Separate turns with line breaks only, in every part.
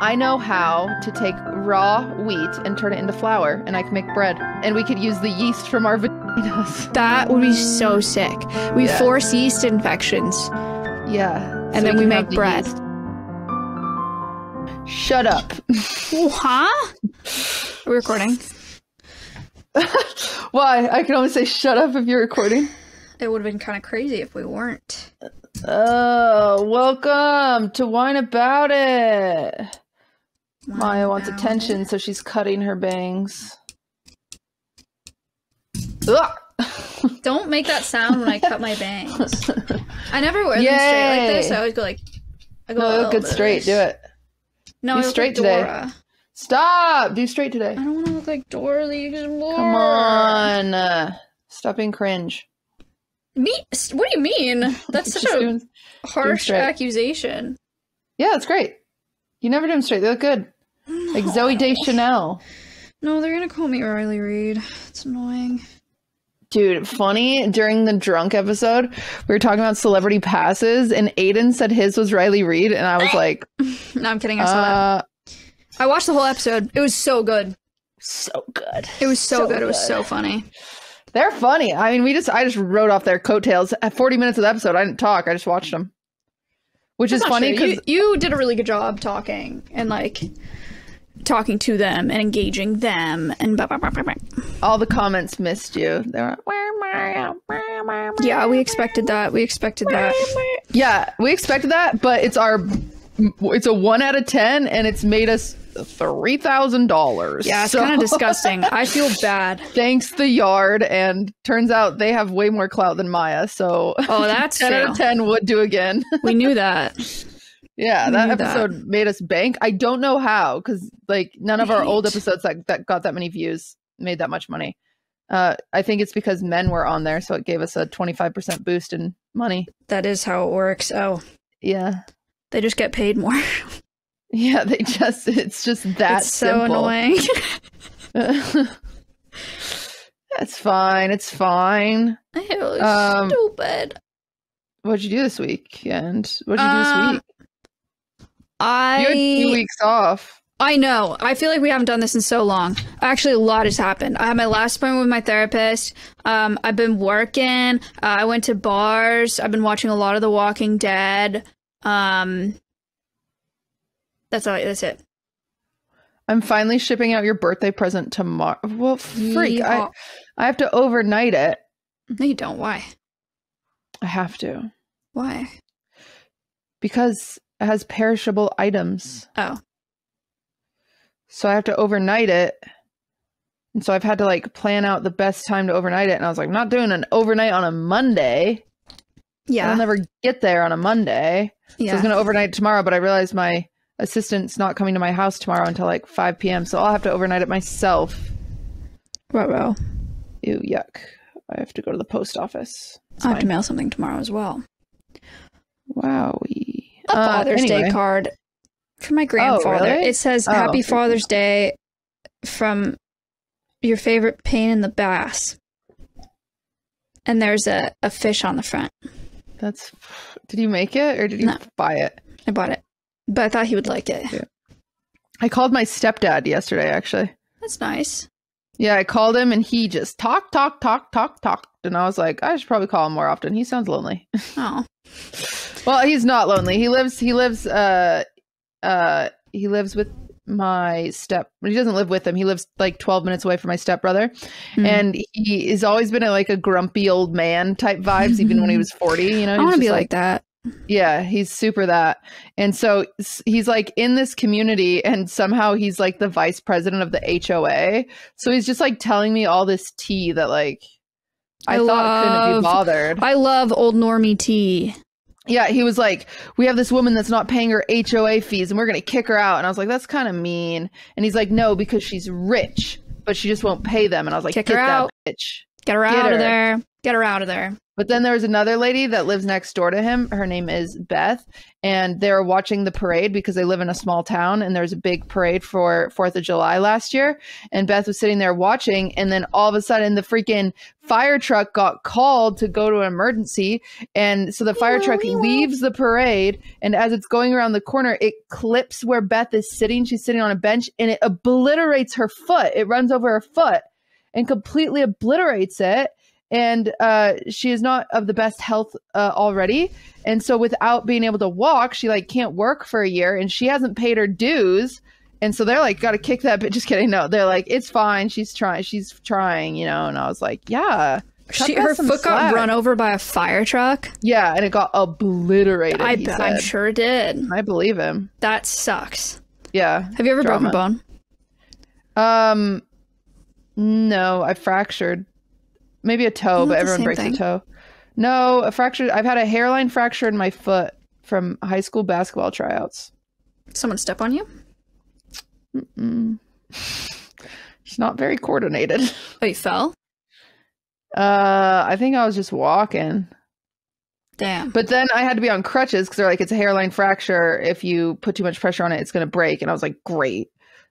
I know how to take raw wheat and turn it into flour, and I can make bread. And we could use the yeast from our vaginas.
That would be so sick. We
Yeah.
force yeast infections.
Yeah.
And then we make bread.
Shut up.
Huh? Are we recording?
Why? I can only say shut up if you're recording.
It would have been kind of crazy if we weren't.
Oh, welcome to Wine About It. Maya wants attention, so she's cutting her bangs. Ugh.
Don't make that sound when I cut my bangs. I never wear them straight like this. I always go like, I go a
No,
little
good straight. Do it.
No,
Do
I look
straight
like
today.
Dora.
Stop. Do straight today.
I don't want to look like Dora the Explorer.
Come on. Uh, stop being cringe.
Me? What do you mean? That's such a
doing-
harsh
straight.
accusation.
yeah, it's great. You never do them straight. They look good. Like Zooey Deschanel.
No, they're gonna call me Riley Reid. It's annoying.
Dude, funny during the drunk episode, we were talking about celebrity passes, and Aiden said his was Riley Reid, and I was like,
No, I'm kidding. I saw that.
uh,
I watched the whole episode. It was so good.
so good.
It was so,
So
good. It was so funny.
They're funny. I mean, we just I just wrote off their coattails. At 40 minutes of the episode, I didn't talk. I just watched them. Which is
That's
funny because
you, you did a really good job talking and like talking to them and engaging them and blah, blah, blah, blah, blah.
all the comments missed you. They were where Mario? Where Mario?
yeah, we expected that. We expected that.
Yeah, we expected that, but it's our it's a 1 out of 10 and it's made us $3,000.
Yeah, it's
So,
kind of disgusting. I feel bad.
Thanks the yard and turns out they have way more clout than Maya. So
Oh, that's
10 out of 10 would do again.
We knew that.
Yeah, that
knew that.
episode made us bank. I don't know how because like none of our old episodes that, that got that many views made that much money. Uh, I think it's because men were on there, so it gave us a twenty five percent boost in money.
That is how it works. Oh,
Yeah,
they just get paid more.
yeah. They just it's just that
it's so
simple.
annoying.
That's fine. It's fine.
it was
Um,
stupid.
What'd you do this week? And What'd you do
Uh,
this week?
I
You had two weeks off.
I know. I feel like we haven't done this in so long. Actually, a lot has happened. I had my last appointment with my therapist. Um, I've been working. Uh, I went to bars. I've been watching a lot of The Walking Dead. Um, that's all. That's it.
I'm finally shipping out your birthday present tomorrow. Well, freak! I I have to overnight it.
No, you don't. Why?
I have to
Why?
because it has perishable items.
Oh,
So I have to overnight it. And so I've had to like plan out the best time to overnight it. And I was like, I'm not doing an overnight on a Monday.
yeah,
I'll never get there on a Monday. So I was going to overnight tomorrow, but I realized my assistant's not coming to my house tomorrow until like 5 p.m. So I'll have to overnight it myself.
Ruh-roh.
Ew, yuck. I have to go to the post office. It's
I have to mail something tomorrow as well.
Wowie.
A
Uh,
Father's Day card for my grandfather.
really?
It says
Oh,
"Happy. Father's Day" from your favorite pain in the bass, and there's a, a fish on the front.
That's. Did you make it or did you
No.
buy it?
I bought it, but I thought he would like it.
Yeah. I called my stepdad yesterday, actually.
That's nice.
Yeah, I called him and he just talk, talk, talk, talk, talked. And I was like, I should probably call him more often. He sounds lonely.
Oh,
well, he's not lonely. He lives, he lives, uh, uh, he lives with my step. He doesn't live with him. He lives like 12 minutes away from my stepbrother.
Hmm.
And he has always been a, like a grumpy old man type vibes, even when he was 40. You know,
I want to be
just
like that.
Yeah, he's super that. And so he's like in this community and somehow he's like the vice president of the HOA. So he's just like telling me all this tea that like I,
I
thought couldn't
love-
be bothered.
I love old normie tea.
yeah, he was like, "We have this woman that's not paying her HOA fees and we're going to kick her out." And I was like, "That's kind of mean." And he's like, "No, because she's rich, but she just won't pay them." And I was like,
Kick
"Get
her
that
out.
bitch."
Get her
Get
out
her.
of there. Get her out of there.
But then there was another lady that lives next door to him. Her name is Beth, and they were watching the parade because they live in a small town, and there was a big parade for Fourth of July last year. And Beth was sitting there watching, and then all of a sudden, the freaking fire truck got called to go to an emergency, and so the fire truck leaves the parade, and as it's going around the corner, it clips where Beth is sitting. She's sitting on a bench, and it obliterates her foot. It runs over her foot and completely obliterates it and uh, she is not of the best health uh, already. And so without being able to walk she like can't work for a year and she hasn't paid her dues. And so they're like gotta kick that bitch just kidding. No they're like it's fine. She's trying she's trying you know and i was like yeah.
She, her foot got run over by a fire truck.
yeah and it got obliterated
I I'm sure it did.
i believe him.
That sucks.
yeah
Have you ever broken a bone?
um no i fractured maybe a toe
Isn't
but everyone breaks
thing?
a toe no a fracture. i've had a hairline fracture in my foot from high school basketball tryouts
Someone step on you?
Mm. She's not very coordinated.
Oh, you fell?
Uh, I think I was just walking,
Damn.
but then I had to be on crutches because they're like, it's a hairline fracture. If you put too much pressure on it, it's going to break. And I was like, great.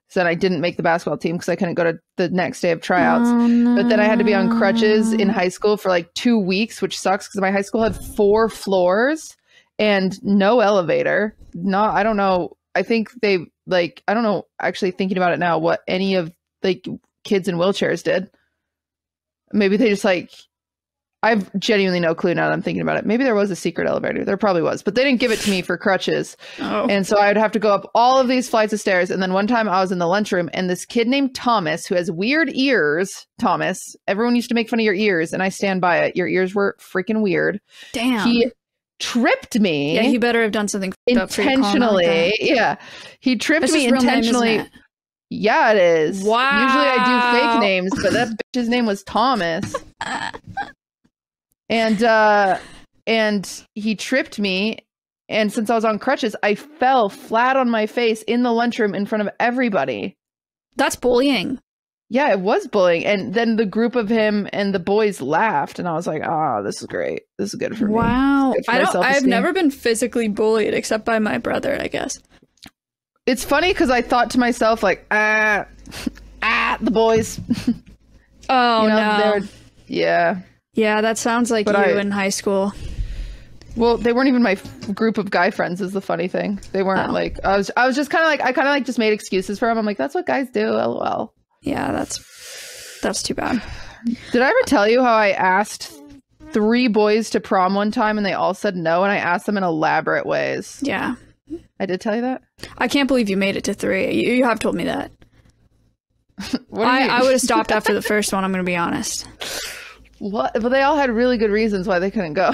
So then I didn't make the basketball team because I couldn't go to the next day of tryouts.
Oh,
But then I had to be on crutches in high school for like two weeks, which sucks because my high school had four floors and no elevator. Not, I don't know. I think they like, I don't know. Actually, thinking about it now, what any of like kids in wheelchairs did. Maybe they just like. I've genuinely no clue now that I'm thinking about it. Maybe there was a secret elevator. There probably was, but they didn't give it to me for crutches.
Oh.
And so I would have to go up all of these flights of stairs. And then one time I was in the lunchroom and this kid named Thomas, who has weird ears, Thomas, everyone used to make fun of your ears, and I stand by it. Your ears were freaking weird.
Damn.
He tripped me
yeah, he better have done something f***ed up for you to call him out like
intentionally. yeah. He tripped me
real name,
intentionally. yeah, it is.
Wow.
Usually I do fake names, but that bitch's name was Thomas. and uh and he tripped me and since I was on crutches, I fell flat on my face in the lunchroom in front of everybody.
That's bullying.
Yeah, it was bullying. And then the group of him and the boys laughed and I was like, "Oh, this is great. This is good for me."
Wow. I don't I've never been physically bullied except by my brother, I guess.
It's funny cuz I thought to myself like, "Ah, ah, the boys."
Oh
you know,
no.
yeah.
Yeah, that sounds like
But
you
I-
in high school.
Well, they weren't even my f- group of guy friends. Is the funny thing. They weren't
Oh.
like I was. I was just kind of like I kind of like just made excuses for them. I'm like, that's what guys do. LOL.
Yeah, that's that's too bad.
Did I ever tell you how I asked three boys to prom one time and they all said no, and I asked them in elaborate ways?
Yeah.
I did tell you that.
I can't believe you made it to three. You, you have told me that.
What do
I, I would have stopped after the first one, I'm going to be honest.
What? But they all had really good reasons why they couldn't go.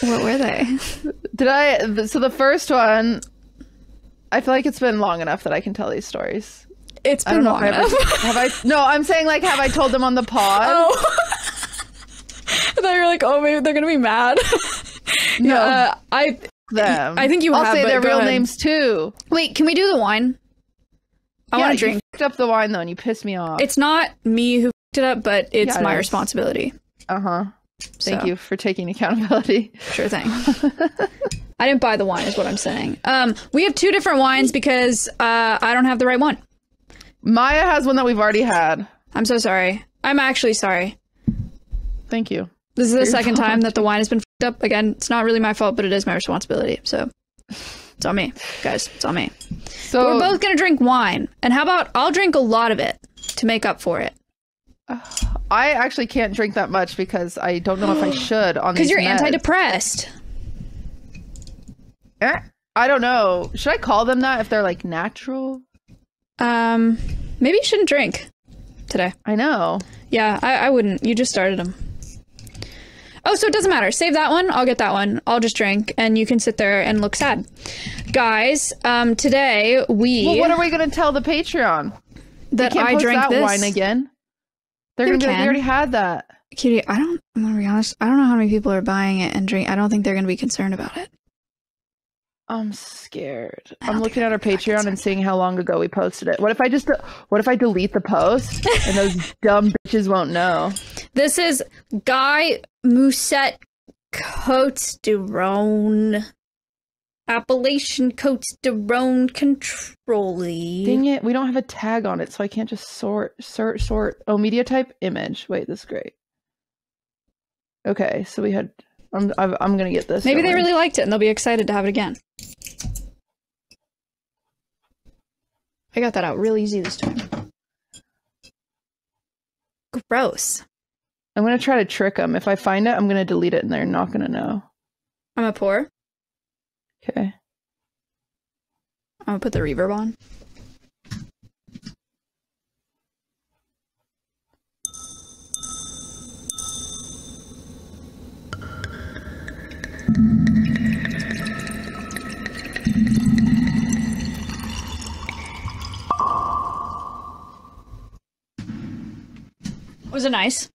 What were they?
Did I? So the first one, I feel like it's been long enough that I can tell these stories.
It's been long
I
enough.
ever, have I? No, I'm saying like, have I told them on the pod?
Oh. I thought you were like, oh, maybe they're going to be mad.
No.
Uh, I
them.
I think you
I'll
have,
say their real
ahead.
names too.
Wait, can we do the wine? I
Yeah,
want to drink.
Fucked up the wine though, and you pissed me off.
It's not me who f***ed it up, but it's
Yeah, it
my
is.
responsibility.
Uh huh. Thank
So,
you for taking accountability.
Sure thing. I didn't buy the wine, is what I'm saying. Um, we have two different wines because uh, I don't have the right one.
Maya has one that we've already had.
I'm so sorry. I'm actually sorry.
Thank you.
This is the second time that the wine has been up. Again, it's not really my fault, but it is my responsibility. So it's on me, guys. It's on me.
So
We're both gonna drink wine, and how about I'll drink a lot of it to make up for it
I actually can't drink that much because I don't know if I should on
because you're
meds.
antidepressed.
Eh, I don't know. Should I call them that if they're like natural?
Um, maybe you shouldn't drink today.
I know.
Yeah, I, I wouldn't. You just started them. Oh, so it doesn't matter. Save that one. I'll get that one. I'll just drink, and you can sit there and look sad. Guys, um, today we
Well, what are we gonna tell the Patreon?
that
Can't
I drank
that
this.
wine again. They're gonna be like,
can.
already had that.
Cutie, I don't. I'm gonna be honest. I don't know how many people are buying it and drink. I don't think they're gonna be concerned about it.
I'm scared. I'm looking at our
can get back
Patreon and seeing how long ago we posted it. What if I just what if I delete the post and those dumb bitches won't know?
This is Guy Mousset Coats Derone. Appellation Coats Derone Contrôlée.
Dang it, we don't have a tag on it, so I can't just sort sort sort. Oh, media type image. Wait, this is great. Okay, so we had. I'm I'm, I'm gonna get this.
Maybe they really liked it and they'll be excited to have it again. I got that out real easy this time. Gross.
I'm gonna try to trick them. If I find it, I'm gonna delete it, and they're not gonna know.
I'm gonna pour.
Okay.
I'm gonna put the reverb on. Was it nice?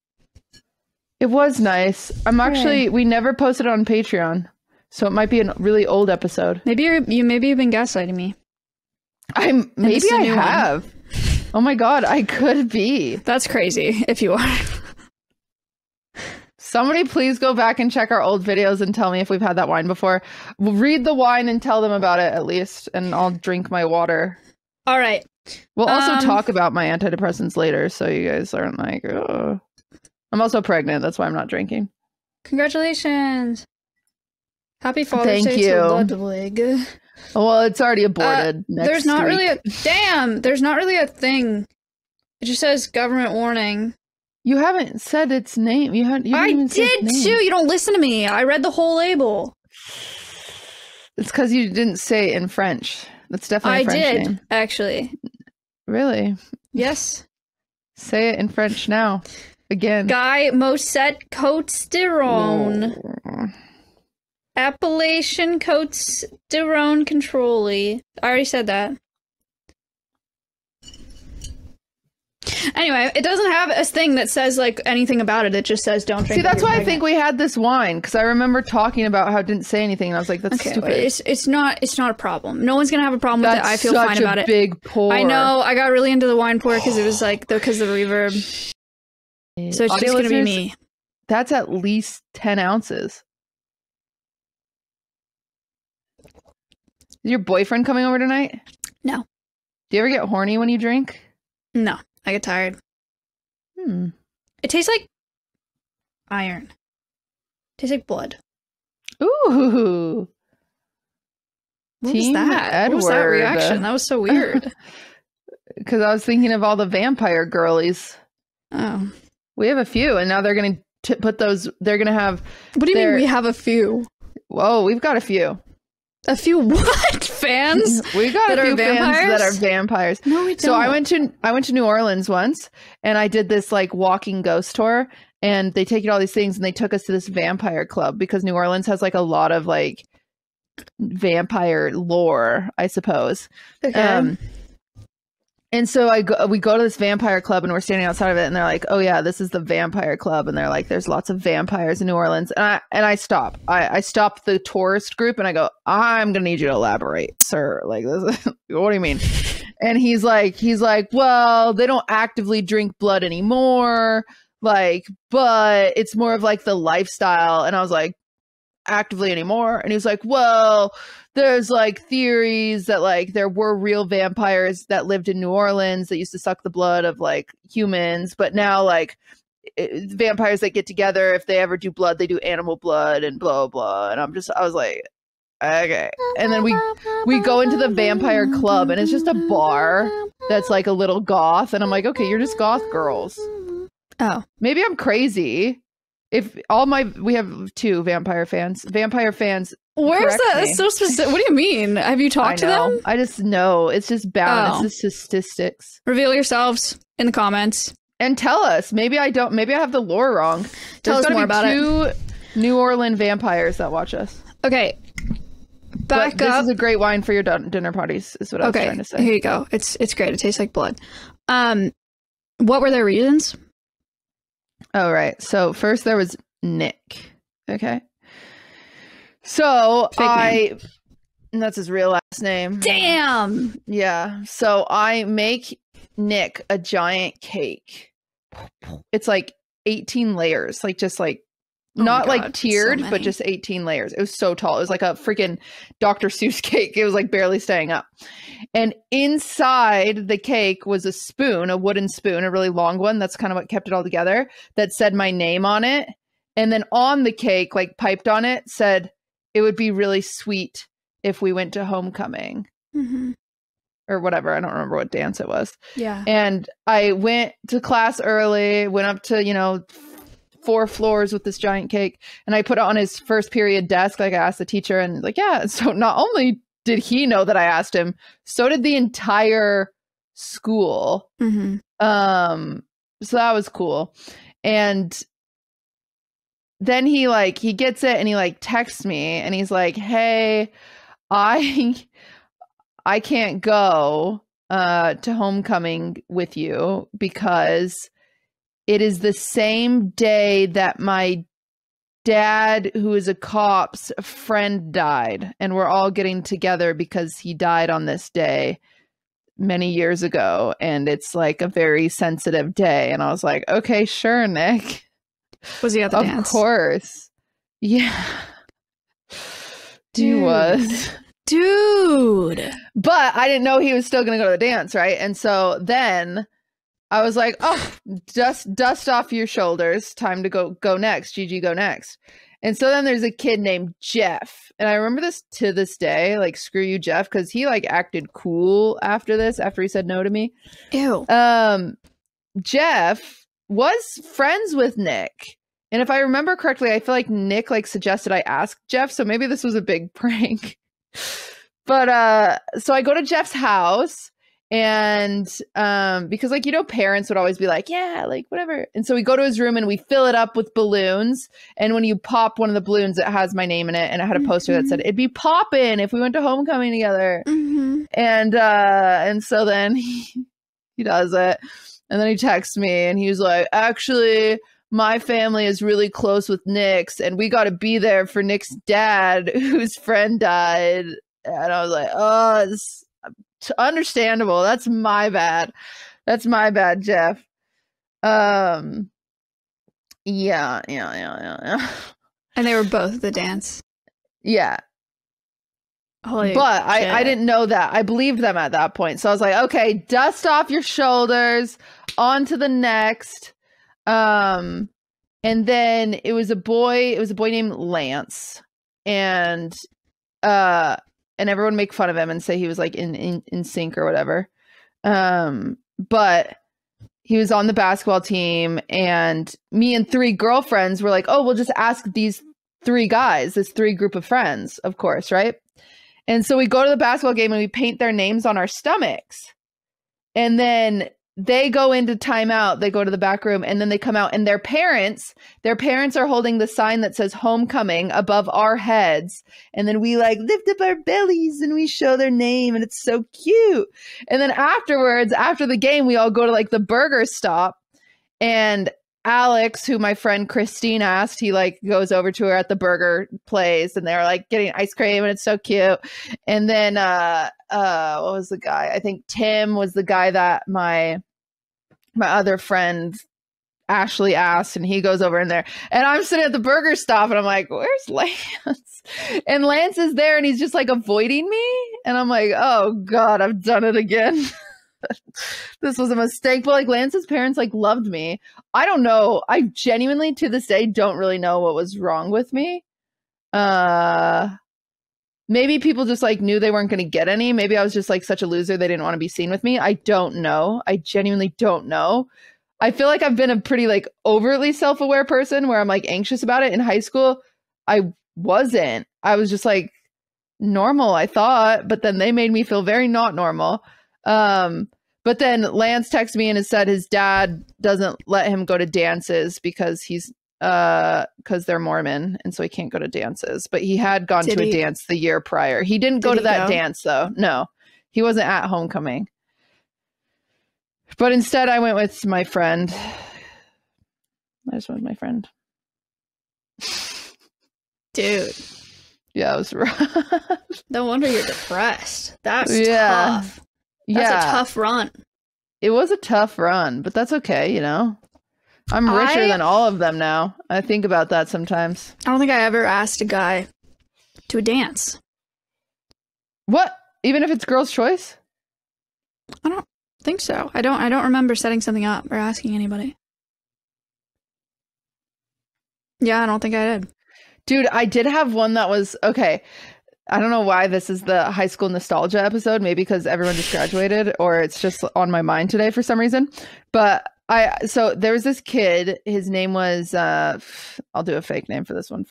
It was nice. I'm actually. We never posted on Patreon, so it might be a really old episode.
Maybe you're, you maybe you've been gaslighting me.
I'm maybe
I is a
I
new one.
have. Oh my god, I could be.
That's crazy. If you are,
Somebody please go back and check our old videos and tell me if we've had that wine before. We'll read the wine and tell them about it at least, and I'll drink my water.
all right.
We'll also
Um,
talk about my antidepressants later, so you guys aren't like, oh. I'm also pregnant. That's why I'm not drinking.
Congratulations. Happy Father's
Thank
Day
you.
to Ludwig.
Well, it's already aborted. next
Uh, there's not
week.
really a damn. There's not really a thing. It just says government warning.
You haven't said its name. You haven't. You
I
didn't even say
did too. You don't listen to me. I read the whole label.
It's because you didn't say it in French. That's definitely a
I
French
did
name.
actually.
Really?
Yes.
Say it in French now. Again.
Guy Mousset Coats Derone. Appellation Coats Derone Contrôlée. I already said that. Anyway, it doesn't have a thing that says like anything about it. It just says don't drink.
See, that's why I think we had this wine because I remember talking about how it didn't say anything, and I was like, "That's
Okay,
stupid."
it's it's not it's not a problem. No one's gonna have a problem with it. I feel fine
a
about it.
big pour.
I know. I got really into the wine pour because it was like because the reverb. So it's
Audio
just gonna be me.
That's at least ten ounces. Is your boyfriend coming over tonight?
No.
Do you ever get horny when you drink?
No, I get tired.
Hmm.
It tastes like iron. tastes like blood.
Ooh.
What
Team
was that? What was that reaction? That was so weird.
Because I was thinking of all the vampire girlies.
oh.
We have a few, and now they're going to put those. They're going to have.
What do you
There-
mean we have a few?
Whoa, we've got a few.
A few what? Fans?
We got
That
a
are
few fans that
vampires?
are vampires.
No, we don't.
So I went to I went to New Orleans once, and I did this like walking ghost tour, and they take you to all these things, and they took us to this vampire club because New Orleans has like a lot of like vampire lore, I suppose.
Okay.
Um, and so I go, we go to this vampire club and we're standing outside of it and they're like, "Oh yeah, this is the vampire club." And they're like, "There's lots of vampires in New Orleans." And I and I stop. I I stop the tourist group and I go, "I'm going to need you to elaborate, sir. Like this is, what do you mean?" And he's like he's like, "Well, they don't actively drink blood anymore, like, but it's more of like the lifestyle." And I was like, "Actively anymore?" And he was like, "Well, there's like theories that like there were real vampires that lived in New Orleans that used to suck the blood of like humans, but now like it, vampires that get together, if they ever do blood, they do animal blood and blah blah. And I'm just, I was like, okay. And then we we go into the vampire club, and it's just a bar that's like a little goth, and I'm like, okay, you're just goth girls.
Oh.
Maybe I'm crazy. If all my we have two vampire fans, vampire fans
Where's that?
me.
So specific. What do you mean? Have you talked to them?
I just know it's just bound.
Oh.
It's just statistics.
Reveal yourselves in the comments.
And tell us. Maybe I don't. Maybe I have the lore wrong.
Tell
There's
us more
be
about it.
New Orleans vampires that watch us.
Okay.
But
Back
this is a great wine for your dinner parties. Is what I was trying to say.
Here you go. It's it's great. It tastes like blood. Um, what were their reasons?
Oh right. So first there was Nick. Okay. So
Fake
I And that's his real last name.
Damn.
Yeah. So I make Nick a giant cake. It's like 18 layers, like just like
Oh
not
God,
like
so
tiered, but just 18 layers. It was so tall. It was like a freaking Dr. Seuss cake. It was like barely staying up. And inside the cake was a spoon, a wooden spoon, a really long one. That's kind of what kept it all together, that said my name on it. And then on the cake, like piped on it, said, it would be really sweet if we went to homecoming
hmm
or whatever. I don't remember what dance it was.
Yeah.
And I went to class early, went up to, you know, four floors with this giant cake, and I put it on his first period desk. Like I asked the teacher, and like, yeah. So not only did he know that I asked him, so did the entire school.
hmm
Um, so that was cool. And then he like he gets it and he like texts me and he's like, "Hey, I I can't go uh to homecoming with you because it is the same day that my dad who is a cop's friend died. And we're all getting together because he died on this day many years ago. And it's like a very sensitive day. And i was like okay sure nick.
Was he at the
of
dance?
course. Yeah. He
Dude.
was
Dude.
but i didn't know he was still gonna go to the dance right? And so then i was like oh dust dust off your shoulders. Time to go go next. Gg go next. And so then there's a kid named jeff. And i remember this to this day like screw you jeff because he like acted cool after this after he said no to me.
Ew.
um jeff was friends with nick. And if i remember correctly i feel like nick like suggested i ask jeff so maybe this was a big prank. But uh so i go to jeff's house and um because like you know parents would always be like yeah like whatever. And so we go to his room and we fill it up with balloons. And when you pop one of the balloons it has my name in it. And it had a poster that said it'd be poppin' if we went to homecoming together.
Hmm
and uh and so then he, he does it. And then he texts me and he was like actually my family is really close with nick's and we got to be there for nick's dad whose friend died. And i was like oh understandable that's my bad that's my bad jeff um yeah yeah yeah yeah yeah
And they were both the dance.
yeah
Holy
but I, I didn't know that. I believed them at that point. So I was like, okay, dust off your shoulders, on to the next. Um, and then it was a boy, it was a boy named Lance. And uh and everyone make fun of him and say he was like in in, in sync or whatever. Um, but he was on the basketball team and me and three girlfriends were like, oh, we'll just ask these three guys, this three group of friends, of course, right? And so we go to the basketball game and we paint their names on our stomachs. And then they go into timeout, they go to the back room, and then they come out, and their parents, their parents are holding the sign that says homecoming above our heads. And then we like lift up our bellies and we show their name, and it's so cute. And then afterwards, after the game, we all go to like the burger stop. And Alex, who my friend Christine asked, he like goes over to her at the burger place and they're like getting ice cream and it's so cute. And then uh uh what was the guy? I think Tim was the guy that my my other friend Ashley asked and he goes over in there and I'm sitting at the burger stop and I'm like, where's Lance? And Lance is there and he's just like avoiding me. And I'm like, oh God, I've done it again. this was a mistake. But like Lance's parents like loved me. I don't know. I genuinely to this day don't really know what was wrong with me. Uh maybe people just like knew they weren't going to get any. Maybe I was just like such a loser they didn't want to be seen with me. I don't know. I genuinely don't know. I feel like I've been a pretty like overtly self-aware person where I'm like anxious about it in high school. I wasn't. I was just like normal, I thought, but then they made me feel very not normal. Um but then Lance texted me and has said his dad doesn't let him go to dances because he's uh because they're Mormon and so he can't go to dances. But he had gone
Did
to
he-
a dance the year prior. He didn't go
Did
to that
go?
dance though. No. He wasn't at homecoming. But instead I went with my friend. I just went with my friend.
Dude.
Yeah, it was rough.
No wonder you're depressed. That's
Yeah.
tough. That's
yeah,
a tough run.
it was a tough run, but that's okay. You know, I'm richer
I-
than all of them now. I think about that sometimes.
I don't think I ever asked a guy to a dance.
What? Even if it's girl's choice?
I don't think so. I don't I don't remember setting something up or asking anybody. Yeah, I don't think I did.
Dude, I did have one that was okay. I don't know why this is the high school nostalgia episode. Maybe because everyone just graduated, or it's just on my mind today for some reason. But I so there was this kid. His name was uh, I'll do a fake name for this one,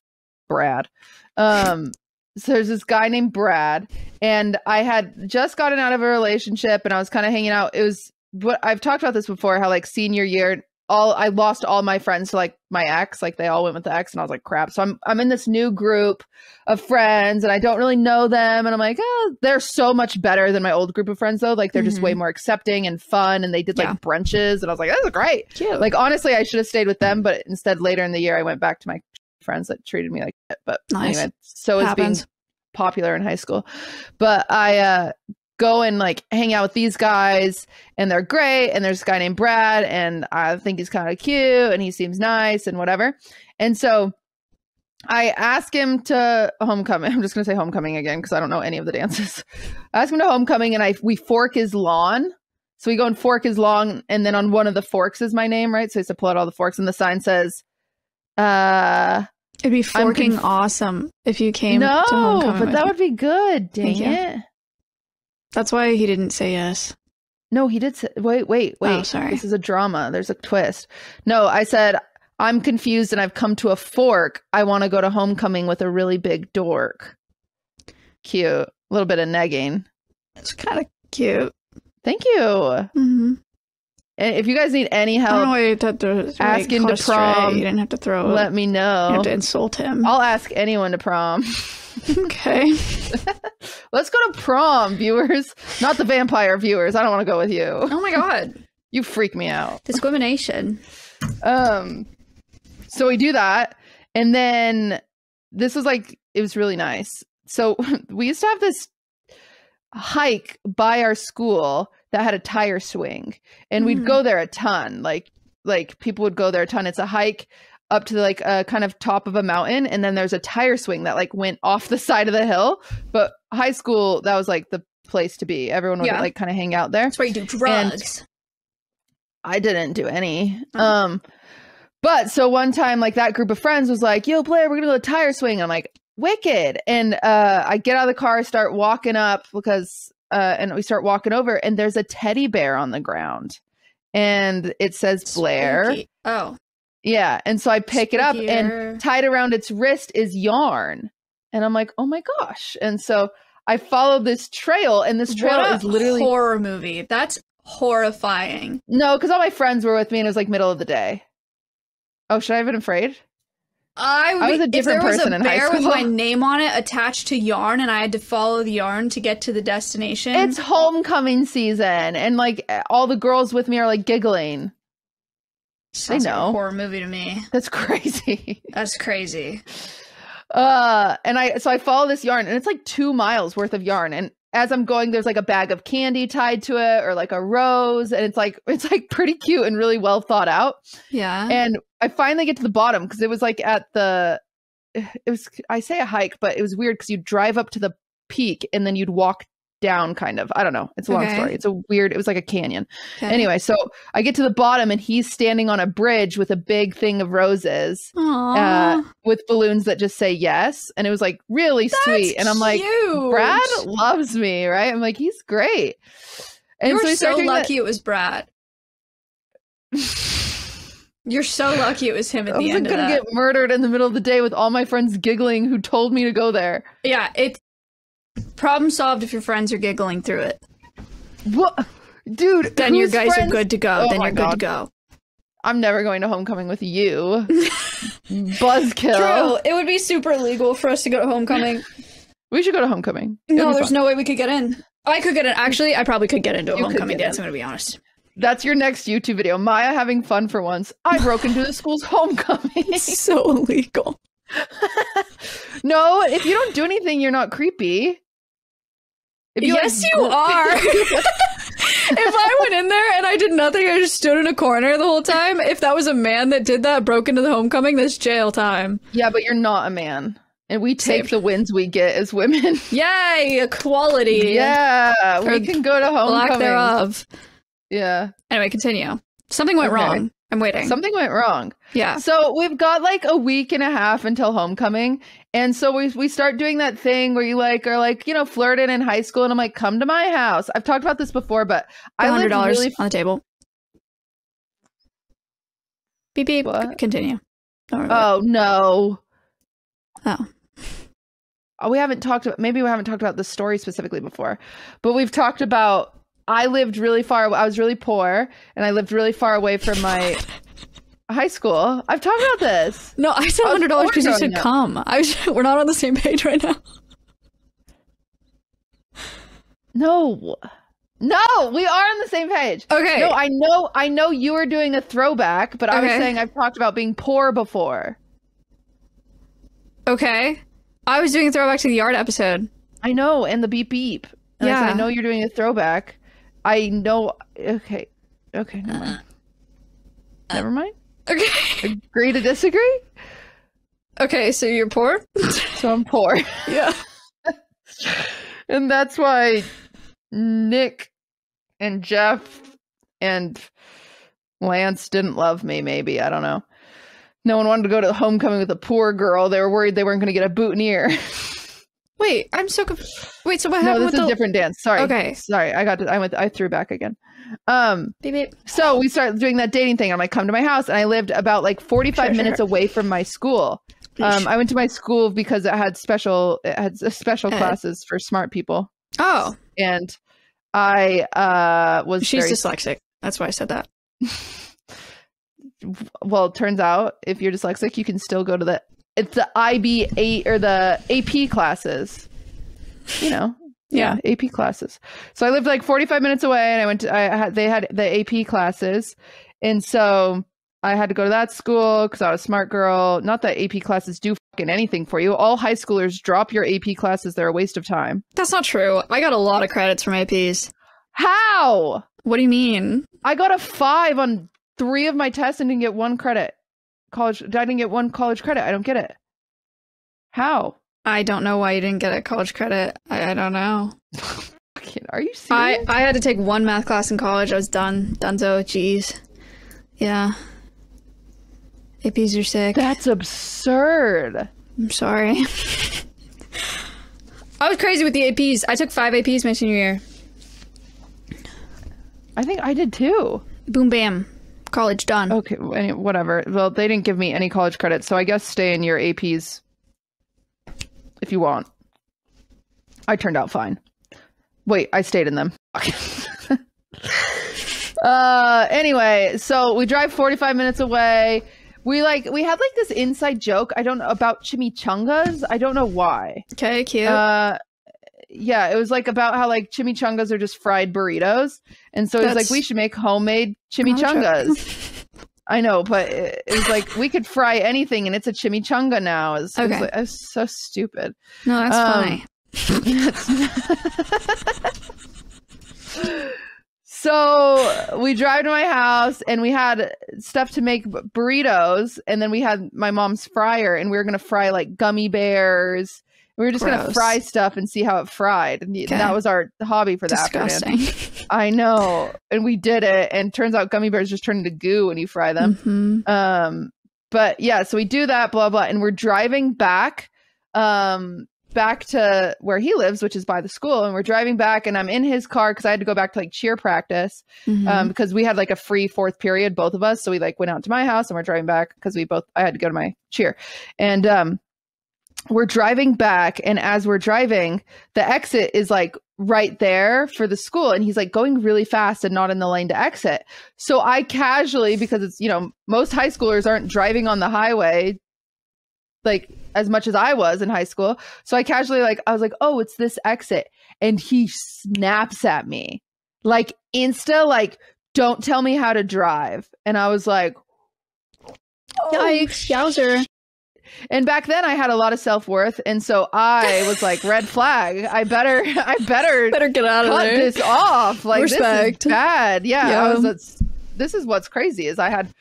Brad. Um, so there's this guy named Brad, and I had just gotten out of a relationship, and I was kind of hanging out. It was what I've talked about this before. How like senior year, all I lost all my friends to like my ex. Like they all went with the ex, and I was like, crap. So I'm I'm in this new group of friends, and I don't really know them, and I'm like, oh, they're so much better than my old group of friends though. Like they're just
Mhm.
way more accepting and fun, and they did like
Yeah.
brunches, and I was like, that's great.
Cute.
Like honestly, I should have stayed with them, but instead later in the year, I went back to my friends that treated me like shit. But
Nice.
anyway, so is being popular in high school. But I uh go and like hang out with these guys and they're great and there's a guy named Brad and I think he's kind of cute and he seems nice and whatever. And so I ask him to homecoming. I'm just going to say homecoming again because I don't know any of the dances. I ask him to homecoming and I we fork his lawn. So we go and fork his lawn and then on one of the forks is my name, right? So he has to pull out all the forks and the sign says uh
It'd be forking
conf-
awesome if you came
no,
to homecoming.
but that would be good. Dang it.
That's why he didn't say yes.
No, he did say, wait, wait, wait.
Oh, sorry.
This is a drama. There's a twist. No, I said, I'm confused and I've come to a fork. I want to go to homecoming with a really big dork. Cute. A little bit of negging.
It's kind of cute.
Thank you.
Mm-hmm.
And if you guys need any
I don't know
help,
you had to
Ask him
call
to
it straight.
prom.
You didn't have to throw.
let me know.
you have to insult him.
I'll ask anyone to prom.
okay.
Let's go to prom, viewers. Not the vampire viewers. I don't want to go with you.
Oh my god.
You freak me out.
Discrimination.
Um, so we do that, and then this was like it was really nice. So we used to have this hike by our school that had a tire swing, and we'd go there a ton. Like like people would go there a ton. It's a hike up to like a kind of top of a mountain, and then there's a tire swing that like went off the side of the hill. But high school, that was like the place to be. Everyone would
Yeah.
like kind of hang out there.
That's where you do drugs.
I didn't do any.
Oh.
Um, but so one time, like that group of friends was like, "Yo, Blair, we're gonna go to tire swing." I'm like, "Wicked!" And uh, I get out of the car, start walking up because, uh, and we start walking over, and there's a teddy bear on the ground, and it says Blair.
Spooky. Oh.
Yeah, and so I pick it up, and tied around its wrist is yarn, and I'm like, "Oh my gosh!" And so I follow this trail, and this trail
What
is literally
horror movie. That's horrifying.
no, because all my friends were with me, and it was like middle of the day. Oh, should I have been afraid?
I, would
I was a different
if there was a
in high
bear with my name on it attached to yarn, and I had to follow the yarn to get to the destination.
It's homecoming season, and like all the girls with me are like giggling.
Sounds like a
know.
horror movie to me.
That's crazy.
That's crazy.
Uh, and I so I follow this yarn, and it's like two miles worth of yarn. And as I'm going, there's like a bag of candy tied to it, or like a rose, and it's like it's like pretty cute and really well thought out.
Yeah.
And I finally get to the bottom because it was like at the, it was I say a hike, but it was weird because you drive up to the peak and then you'd walk down kind of. I don't know. It's a long
Okay.
story. It's a weird. It was like a canyon.
Okay.
Anyway, so I get to the bottom and he's standing on a bridge with a big thing of roses uh, with balloons that just say yes. And it was like really sweet. And I'm like,
cute.
Brad loves me, right? I'm like, he's great. And
You're
so
so,
doing that-
lucky it was Brad. You're so lucky it was him at
I
the
wasn't
end
gonna
that.
get murdered in the middle of the day with all my friends giggling who told me to go there.
Yeah, it problem solved if your friends are giggling through it.
What, dude?
Then
your
guys
friends-
are good to go.
Oh
then you're good to go.
I'm never going to homecoming with you, buzzkill.
True. It would be super illegal for us to go to homecoming.
We should go to homecoming. It'll
no, there's
fun.
no way we could get in. I could get in. Actually, I probably could get into a
You
homecoming dance. I'm gonna be honest.
That's your next YouTube video. Maya having fun for once. I broke into the school's homecoming.
so illegal.
no, if you don't do anything, you're not creepy. If like,
yes, you are. if I went in there and I did nothing, I just stood in a corner the whole time. If that was a man that did that, broke into the homecoming, that's jail time.
Yeah, but you're not a man. And we take Saved. the wins we get as women.
Yay, equality.
Yeah, we can go to homecoming. Lack
thereof.
Yeah.
Anyway, continue. Something went okay. wrong. I'm waiting.
Something went wrong.
Yeah.
So we've got like a week and a half until homecoming. And so we we start doing that thing where you like are like, you know, flirting in high school and I'm like, come to my house. I've talked about this before, but I
hundred dollars really on the table. Beep beep.
What?
Continue.
Oh no.
Oh.
oh. We haven't talked about maybe we haven't talked about the story specifically before, but we've talked about I lived really far. I was really poor, and I lived really far away from my high school. I've talked about this.
No, I said hundred dollars because you said come. I was, we're not on the same page right now.
No, no, we are on the same page.
Okay.
No, I know, I know you were doing a throwback, but I was saying I've talked about being poor before.
Okay, I was doing a throwback to the yard episode.
I know, and the beep beep. And yeah, I, said, I know you're doing a throwback. I know. Okay. Okay. Never mind. Uh, never mind.
Okay.
Agree to disagree.
Okay, so you're poor.
so I'm poor.
yeah.
and that's why Nick and Jeff and Lance didn't love me. Maybe I don't know. No one wanted to go to the homecoming with a poor girl. They were worried they weren't going to get a boutonniere.
Wait, I'm so confused. Wait, so what happened?
No, this is
the...
a different dance. Sorry.
Okay.
Sorry, I got. To, I went. I threw back again. Um.
Beep, beep.
So we started doing that dating thing. I'm like, come to my house, and I lived about like 45 sure, minutes sure. away from my school. Um, I went to my school because it had special it had special classes for smart people.
Oh.
And I uh was.
She's dyslexic. That's why I said that.
well, it turns out if you're dyslexic, you can still go to the it's the IB eight or the AP classes. You know,
yeah.
yeah, AP classes. So I lived like 45 minutes away, and I went to. I had they had the AP classes, and so I had to go to that school because I was a smart girl. Not that AP classes do fucking anything for you. All high schoolers drop your AP classes; they're a waste of time.
That's not true. I got a lot of credits from APs.
How?
What do you mean?
I got a five on three of my tests and didn't get one credit college. I didn't get one college credit. I don't get it. How?
I don't know why you didn't get a college credit. I, I don't know.
Are you serious?
I, I had to take one math class in college. I was done. Dunzo. Jeez. Yeah. APs are sick.
That's absurd.
I'm sorry. I was crazy with the APs. I took five APs my senior year.
I think I did too.
Boom bam college done.
Okay, whatever. Well, they didn't give me any college credit, so I guess stay in your APs if you want. I turned out fine. Wait, I stayed in them. uh anyway, so we drive 45 minutes away. We like we had like this inside joke. I don't know about chimichangas. I don't know why.
Okay, cute.
Uh yeah, it was like about how like chimichangas are just fried burritos, and so it's like we should make homemade chimichangas. I know, but it, it, was like we could fry anything, and it's a chimichanga now. It's,
okay.
it, was, like, it so stupid.
No, that's um,
funny. so we drive to my house, and we had stuff to make burritos, and then we had my mom's fryer, and we were gonna fry like gummy bears we were just Gross. gonna fry stuff and see how it fried. And okay. that was our hobby for that
Disgusting.
afternoon. I know, and we did it. And turns out gummy bears just turn into goo when you fry them.
Mm-hmm.
Um, but yeah, so we do that, blah blah, and we're driving back, um, back to where he lives, which is by the school. And we're driving back, and I'm in his car because I had to go back to like cheer practice, mm-hmm. um, because we had like a free fourth period, both of us. So we like went out to my house, and we're driving back because we both I had to go to my cheer, and um we're driving back and as we're driving the exit is like right there for the school and he's like going really fast and not in the lane to exit. So i casually because it's you know most high schoolers aren't driving on the highway like as much as i was in high school. So i casually like i was like oh it's this exit. And he snaps at me like insta like don't tell me how to drive. And i was like
oh, yikes yowzer
And back then I had a lot of self-worth and so I was like red flag. I better I better
Better get out of there.
this off. Like
Respect.
this is bad. Yeah,
Yeah.
I was that's, this is what's crazy is I had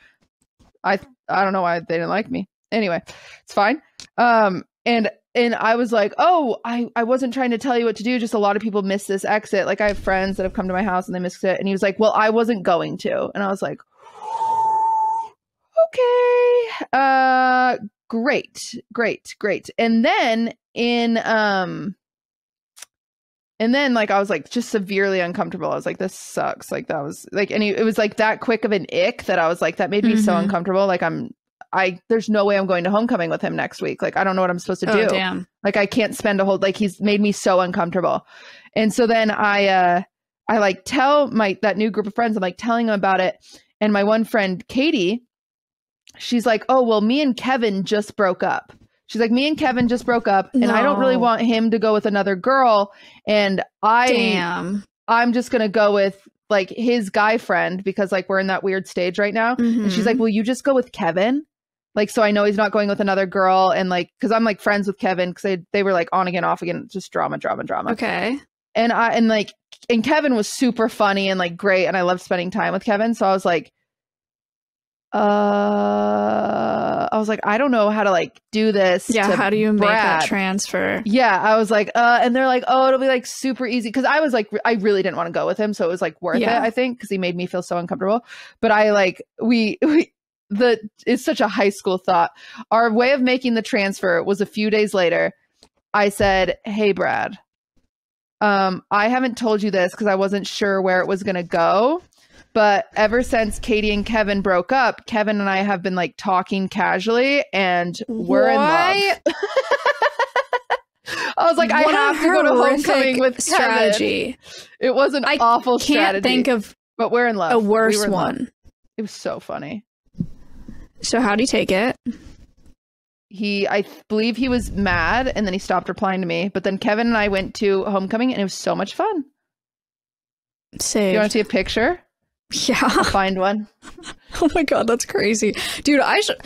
I I don't know why they didn't like me. Anyway, it's fine. Um and and I was like, "Oh, I I wasn't trying to tell you what to do, just a lot of people miss this exit. Like I have friends that have come to my house and they missed it." And he was like, "Well, I wasn't going to." And I was like, "Okay. Uh great. Great. Great." And then in um and then like I was like just severely uncomfortable. I was like, this sucks. Like that was like and it was like that quick of an ick that I was like, that made me so
Mhm.
uncomfortable. Like I'm I there's no way I'm going to homecoming with him next week. Like I don't know what I'm supposed to
oh
do.
damn.
Like I can't spend a whole like he's made me so uncomfortable. And so then I uh I like tell my that new group of friends, I'm like telling them about it. And my one friend, Katie, she's like, Oh, well, me and Kevin just broke up. She's like, Me and Kevin just broke up, and I don't really want him to go with another girl. And I
Damn.
I'm just gonna go with like his guy friend because like we're in that weird stage right now. And she's like, mm-hmm. Will you just go with Kevin? Like, so I know he's not going with another girl. And like, cause I'm like friends with Kevin because they, they were like on again, off again, just drama, drama, drama.
okay.
And I, and like, and Kevin was super funny and like great. And I loved spending time with Kevin. So I was like, uh, I was like, I don't know how to like do this.
Yeah.
to
How do you make that transfer?
yeah, I was like, uh, and they're like, oh, it'll be like super easy because I was like, I really didn't want to go with him, so it was like worth
Yeah.
it, I think, because he made me feel so uncomfortable. But I like we we the it's such a high school thought. Our way of making the transfer was a few days later. I said, hey, Brad, um, I haven't told you this because I wasn't sure where it was gonna go. But ever since Katie and Kevin broke up, Kevin and I have been like talking casually, and we're in love. I was like, I
What a
have to go to homecoming with strategy.
strategy.
It was an
I
awful
Can't
strategy.
think of
but we're in love.
a worse
were in love.
one.
It was so funny.
So how do you take it?
He, I believe he was mad, and then he stopped replying to me. But then Kevin and I went to homecoming, and it was so much fun. You want to see a picture?
Yeah.
I'll find one.
Oh my god, that's crazy, dude. I should.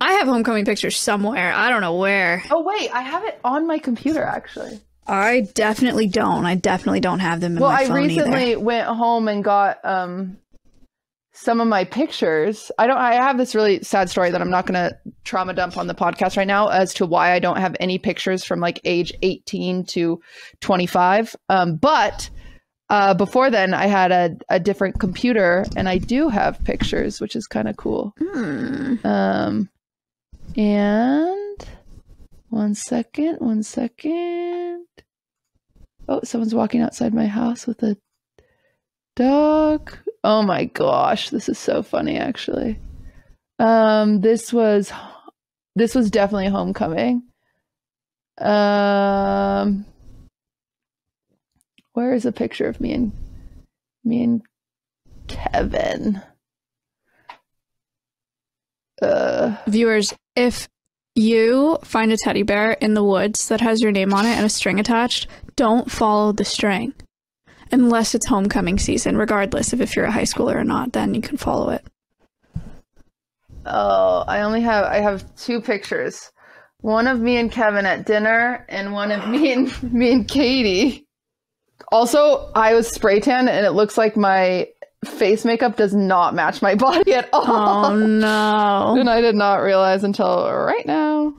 I have homecoming pictures somewhere. I don't know where.
Oh wait, I have it on my computer actually.
I definitely don't. I definitely don't have them in
well,
my
I recently
either.
went home and got um some of my pictures. I don't I have this really sad story that I'm not going to trauma dump on the podcast right now as to why I don't have any pictures from like age 18 to 25. Um but uh, before then, I had a, a different computer, and I do have pictures, which is kind of cool.
Hmm.
Um, and one second, one second. Oh, someone's walking outside my house with a dog. Oh my gosh, this is so funny actually. Um, this was this was definitely homecoming. Um, where is a picture of me and me and Kevin? Uh,
Viewers, if you find a teddy bear in the woods that has your name on it and a string attached, don't follow the string. Unless it's homecoming season, regardless of if you're a high schooler or not, then you can follow it.
Oh, I only have I have two pictures. One of me and Kevin at dinner and one of me and me and Katie. Also, I was spray tan and it looks like my face makeup does not match my body at all.
Oh no.
and I did not realize until right now.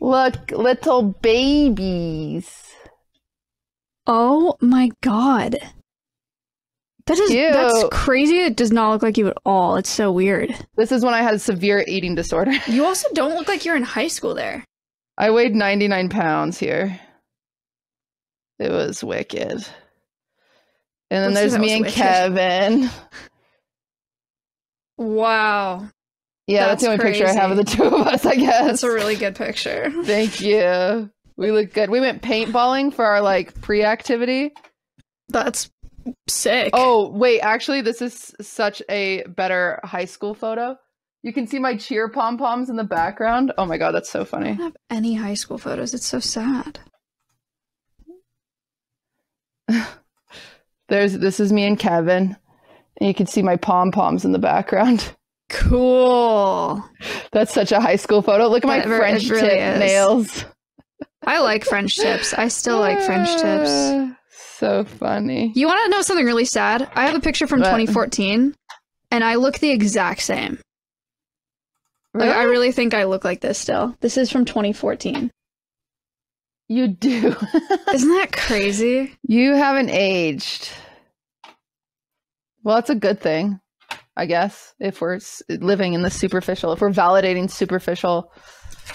Look, little babies.
Oh my god. That is that's crazy. It does not look like you at all. It's so weird.
This is when I had severe eating disorder.
You also don't look like you're in high school there.
I weighed 99 pounds here. It was wicked. And then
Let's
there's me and
wicked.
Kevin.
Wow.
Yeah, that's, the
That's
only picture I have of the two of us, I guess.
That's a really good picture.
Thank you. We look good. We went paintballing for our like pre-activity.
That's sick.
Oh, wait, actually this is such a better high school photo. You can see my cheer pom-poms in the background. Oh my god, that's so funny.
I don't have any high school photos. It's so sad.
There's this is me and Kevin. And you can see my pom-poms in the background.
Cool.
That's such a high school photo. Look at my
That
French
really
tip
is.
nails.
I like French tips. I still like French tips.
Ah, So funny.
You want to know something really sad? I have a picture from
What?
2014, and I look the exact same. Like, I really think I look like this still. This is from 2014.
You do.
Isn't that crazy?
you haven't aged. Well, that's a good thing, I guess. If we're living in the superficial, if we're validating superficial,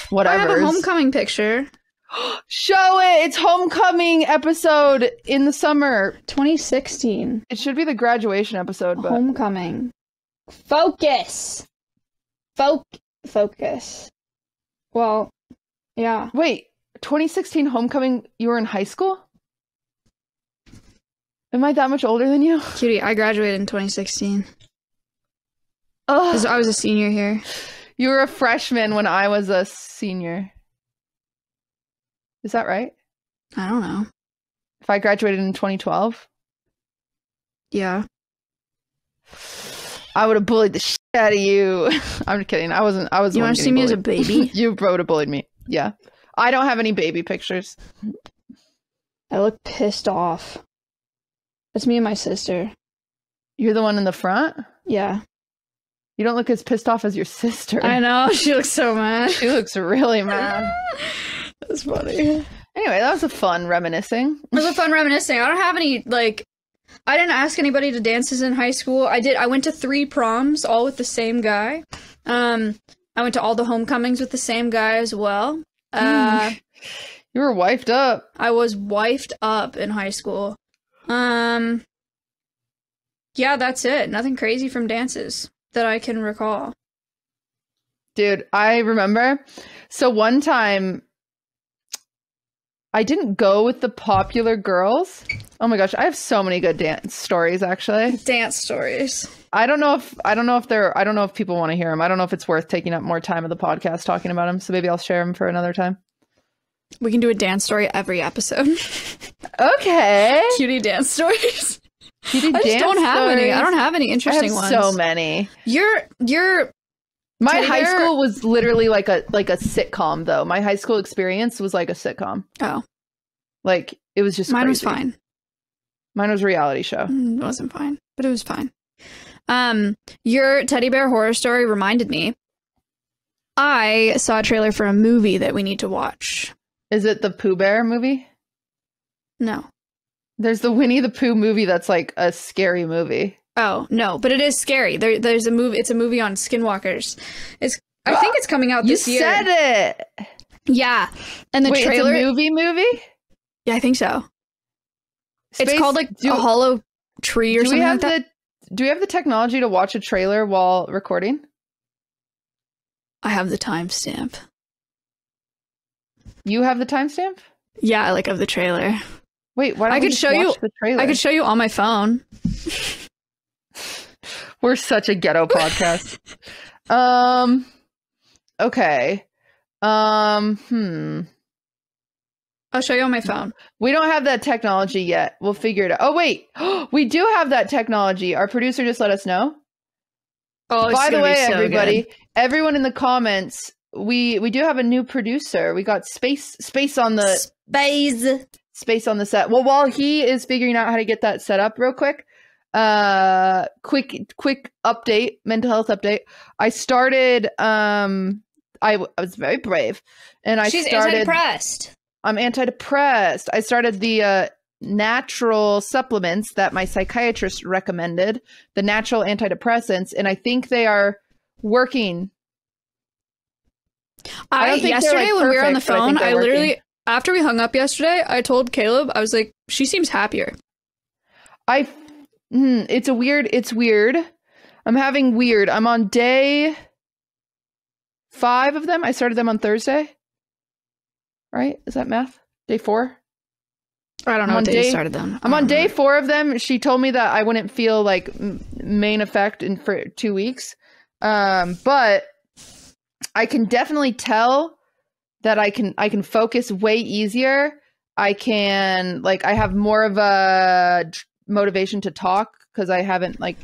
whatever.
I have a homecoming picture.
Show it. It's homecoming episode in the summer.
2016.
It should be the graduation episode, but
Homecoming. Focus. Foc focus. Well, yeah.
wait, 2016 homecoming. You were in high school. Am I that much older than you?
Cutie, I graduated in 2016.
Oh,
I was a senior here.
you were a freshman when I was a senior. Is that right?
I don't know.
If I graduated in 2012,
Yeah.
I would have bullied the shit out of you. I'm kidding. I wasn't. I was.
You
want
want to see me as a baby?
you would have bullied me. Yeah. I don't have any baby pictures.
I look pissed off. That's me and my sister.
You're the one in the front.
Yeah.
You don't look as pissed off as your sister.
I know. She looks so mad.
She looks really mad.
That's funny.
Anyway, that was a fun reminiscing.
It was a fun reminiscing. I don't have any like I didn't ask anybody to dances in high school. I did I went to 3 proms all with the same guy. Um I went to all the homecomings with the same guy as well. Uh
You were wifed up.
I was wifed up in high school. Um Yeah, that's it. Nothing crazy from dances that I can recall.
Dude, I remember. So one time I didn't go with the popular girls. Oh my gosh, I have so many good dance stories actually.
Dance stories.
I don't know if I don't know if they're I don't know if people want to hear them. I don't know if it's worth taking up more time of the podcast talking about them. So maybe I'll share them for another time.
We can do a dance story every episode.
Okay.
Cutie dance stories.
You
I just don't have any. I don't have any
I
interesting
have
ones.
so many.
You're you're
My high school was literally like a like a sitcom though. My high school experience was like a sitcom.
oh
Like it was just
mine was fine.
Mine was a reality show.
Mm, It wasn't fine, but it was fine. Um, your teddy bear horror story reminded me. I saw a trailer for a movie that we need to watch.
Is it the Pooh Bear movie?
No.
There's the Winnie the Pooh movie that's like a scary movie.
Oh no, but it is scary. There, there's a movie. It's a movie on skinwalkers. It's. I think it's coming out
You
this year.
You said it.
Yeah, and the
Wait,
trailer.
movie movie?
yeah, I think so. it's called like
do,
a hollow tree or
do we
something
have
like that.
the do we have the technology to watch a trailer while recording?
I have the timestamp.
You have the timestamp?
Yeah, like of the trailer.
Wait, why don't
I could show you-
the trailer?
I could show you on my phone.
We're such a ghetto podcast. um okay. Um hmm.
I'll show you on my phone.
We don't have that technology yet. We'll figure it out. Oh wait, we do have that technology. Our producer just let us know.
Oh, it's
By the way,
so
everybody,
good.
everyone in the comments, we we do have a new producer. We got space space on the
Space.
space on the set. Well, while he is figuring out how to get that set up real quick, uh quick quick update, mental health update. I started um i, I was very brave and I
She's
started
antidepressed.
I'm antidepressed. I started the uh, natural supplements that my psychiatrist recommended, the natural antidepressants, and I think they are working. I
I,
don't think
yesterday
like,
when we were on the
perfect, but I
phone, I, literally
working.
after we hung up yesterday, I told Caleb, I was like, she seems happier.
I, hmm, it's a weird. It's weird. I'm having weird. I'm on day five of them. I started them on Thursday. Right? Is that math? Day four.
I don't know
on
what day you
day-
started them.
I'm on day
remember.
four of them. She told me that I wouldn't feel like main effect in for two weeks, um, but I can definitely tell that I can I can focus way easier. I can like I have more of a motivation to talk because I haven't like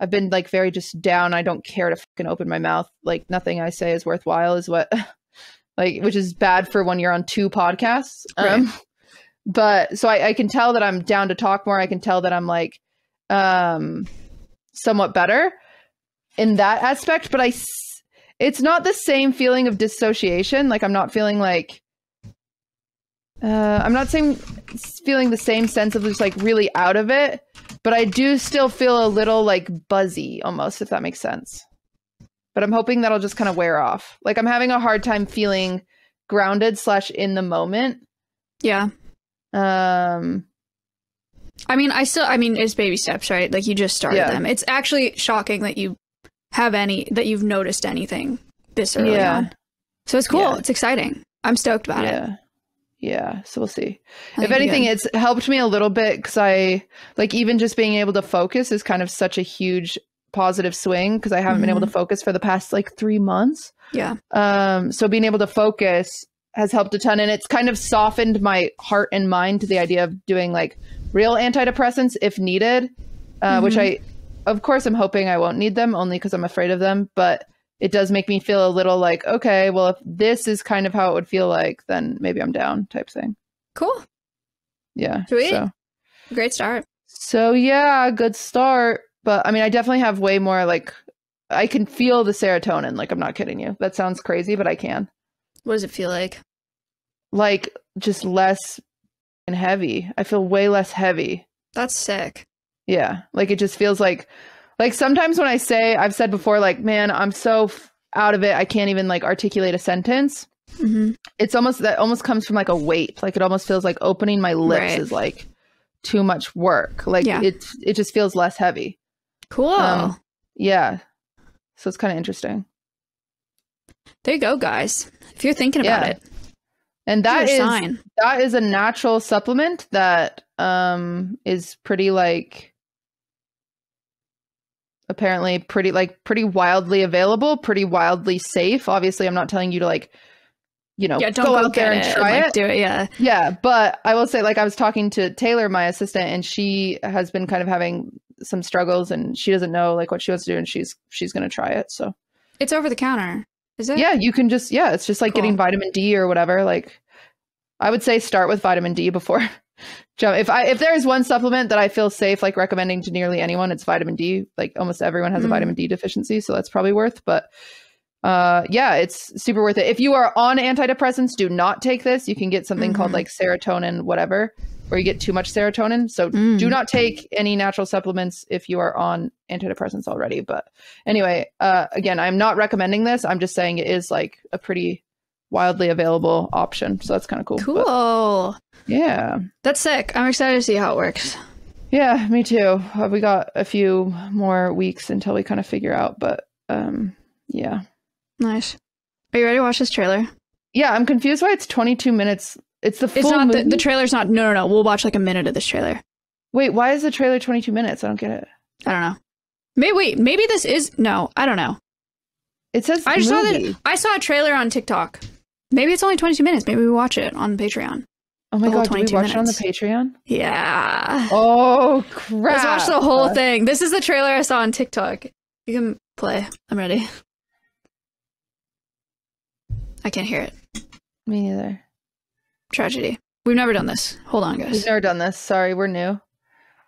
I've been like very just down. I don't care to fucking open my mouth. Like nothing I say is worthwhile is what like which is bad for when you're on two podcasts. Um but so I, I can tell that I'm down to talk more. I can tell that I'm like um somewhat better in that aspect, but I it's not the same feeling of dissociation. Like I'm not feeling like uh, I'm not saying feeling the same sense of just like really out of it, but I do still feel a little like buzzy almost, if that makes sense. But I'm hoping that'll just kind of wear off. Like I'm having a hard time feeling grounded slash in the moment.
Yeah.
Um,
I mean, I still, I mean, it's baby steps, right? Like you just started
Yeah.
them. It's actually shocking that you have any, that you've noticed anything this early
Yeah.
on. So it's cool.
Yeah.
It's exciting. I'm stoked about it.
Yeah. So we'll see.
I
if anything, it's helped me a little bit because I like even just being able to focus is kind of such a huge positive swing because I haven't been able to focus for the past like three months.
yeah.
Um, so being able to focus has helped a ton, and it's kind of softened my heart and mind to the idea of doing like real antidepressants if needed. Uh, Which I, of course, I'm hoping I won't need them only because I'm afraid of them, but. It does make me feel a little like, okay, well, if this is kind of how it would feel like, then maybe I'm down, type thing.
Cool.
Yeah.
Sweet.
So.
Great start.
So yeah, good start. But I mean, I definitely have way more like I can feel the serotonin. Like I'm not kidding you. That sounds crazy, but I can.
What does it feel like?
Like just less and heavy. I feel way less heavy.
That's sick.
Yeah. Like it just feels like like sometimes when I say I've said before like man, I'm so f- out of it. I can't even like articulate a sentence.
hmm
It's almost that almost comes from like a weight. Like it almost feels like opening my lips
Right.
is like too much work. Like
Yeah.
it it just feels less heavy.
Cool.
Um, Yeah. So it's kind of interesting.
there you go, guys. If you're thinking about
Yeah.
it,
And that is
sign.
that is a natural supplement that um is pretty like apparently pretty like pretty wildly available, pretty wildly safe. Obviously, I'm not telling you to like you know,
Yeah, don't
go,
go,
out there and try
like,
it.
Do it. Yeah.
Yeah, but I will say, like, I was talking to Taylor, my assistant, and she has been kind of having some struggles, and she doesn't know like what she wants to do, and she's she's gonna try it. So
It's over the counter. Is it?
yeah, you can just yeah, it's just like
Cool.
getting vitamin D or whatever. Like, I would say start with vitamin D before jump. If I if there is one supplement that I feel safe like recommending to nearly anyone, it's vitamin D. Like almost everyone has a
Mm.
vitamin D deficiency, so that's probably worth. But uh, yeah, it's super worth it. If you are on antidepressants, do not take this. You can get something called
Mhm.
like serotonin, whatever, where you get too much serotonin. So
Mm.
do not take any natural supplements if you are on antidepressants already. But anyway, uh, again, I'm not recommending this. I'm just saying it is like a pretty wildly available option. So that's kind of cool. But,
Cool.
Yeah.
That's sick. I'm excited to see how it works.
Yeah, me too. Uh, we got a few more weeks until we kind of figure out, but um, yeah.
Nice. Are you ready to watch this trailer?
Yeah, I'm confused why it's 22 minutes. It's the full
It's not the,
movie?
the trailer's not. No, no, no. We'll watch like a minute of this trailer.
Wait, why is the trailer 22 minutes? I don't get it.
I don't know. Maybe wait. Maybe this is no. I don't know.
It says
I just saw that. I saw a trailer on TikTok. Maybe it's only 22 minutes. Maybe we watch it on Patreon.
Oh my god, did we
22
watch it on the. Patreon?
Yeah.
Oh crap!
Let's watch the whole thing. This is the trailer I saw on TikTok. You can play. I'm ready. I can't hear it.
Me neither.
Tragedy. We've never done this. Hold on, guys.
We've never done this. Sorry, we're new.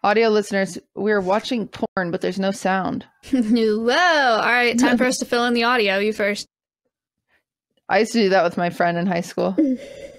Audio listeners, we're watching porn, but there's no sound.
Whoa. All right. Time for us to fill in the audio. You first.
I used to do that with my friend in high school.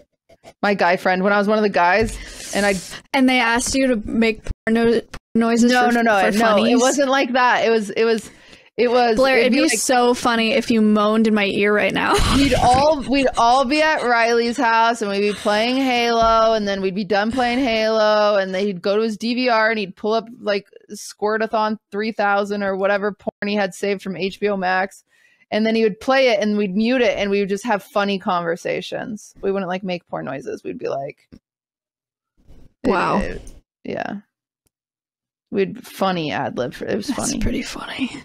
my guy friend, when I was one of the guys, and I
And they asked you to make porn noises.
no
for,
no no no, it wasn't like that. It was it was it was
Blair, it'd be
like-
so funny if you moaned in my ear right now.
we'd all we'd all be at Riley's house and we'd be playing Halo and then we'd be done playing Halo and then he'd go to his DVR and he'd pull up like Squirtathon 3000 or whatever porn he had saved from HBO Max and then he would play it and we'd mute it and we would just have funny conversations. We wouldn't like make poor noises. We'd be like
Wow.
Eh, yeah. We'd funny ad lib. It was
That's
funny.
pretty funny.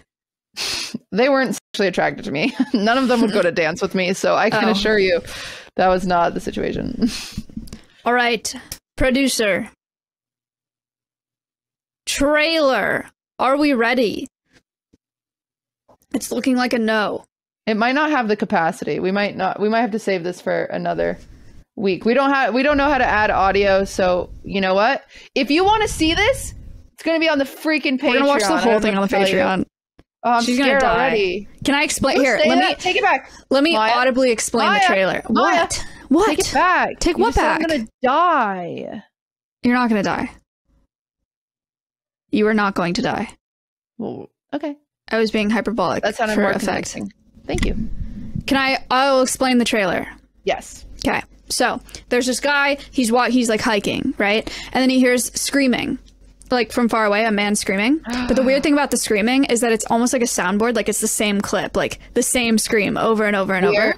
they weren't sexually attracted to me. None of them would go to dance with me, so I can
Oh.
assure you that was not the situation.
All right, producer. Trailer. Are we ready? It's looking like a no.
It might not have the capacity. We might not. We might have to save this for another week. We don't have. We don't know how to add audio. So you know what? If you want to see this, it's going to be on the freaking Patreon.
We're gonna watch the whole thing on the
what to tell you.
Patreon.
Oh, I'm
She's gonna
scared
die.
already.
Can I explain
Don't
here?
say
Let
that.
me
take it back.
let me
Maya.
audibly explain
Maya.
the trailer.
Maya.
What? What?
Take it back.
Take
You
what
just said I'm
back?
gonna die.
You're not gonna die. You are not going to die.
Well, okay.
I was being hyperbolic
That sounded
for
more
effect.
convincing. Thank you.
Can I? I'll explain the trailer.
Yes.
Okay. So there's this guy. He's wa- He's like hiking, right? And then he hears screaming, like from far away, a man screaming. But the weird thing about the screaming is that it's almost like a soundboard. Like it's the same clip, like the same scream over and over and over.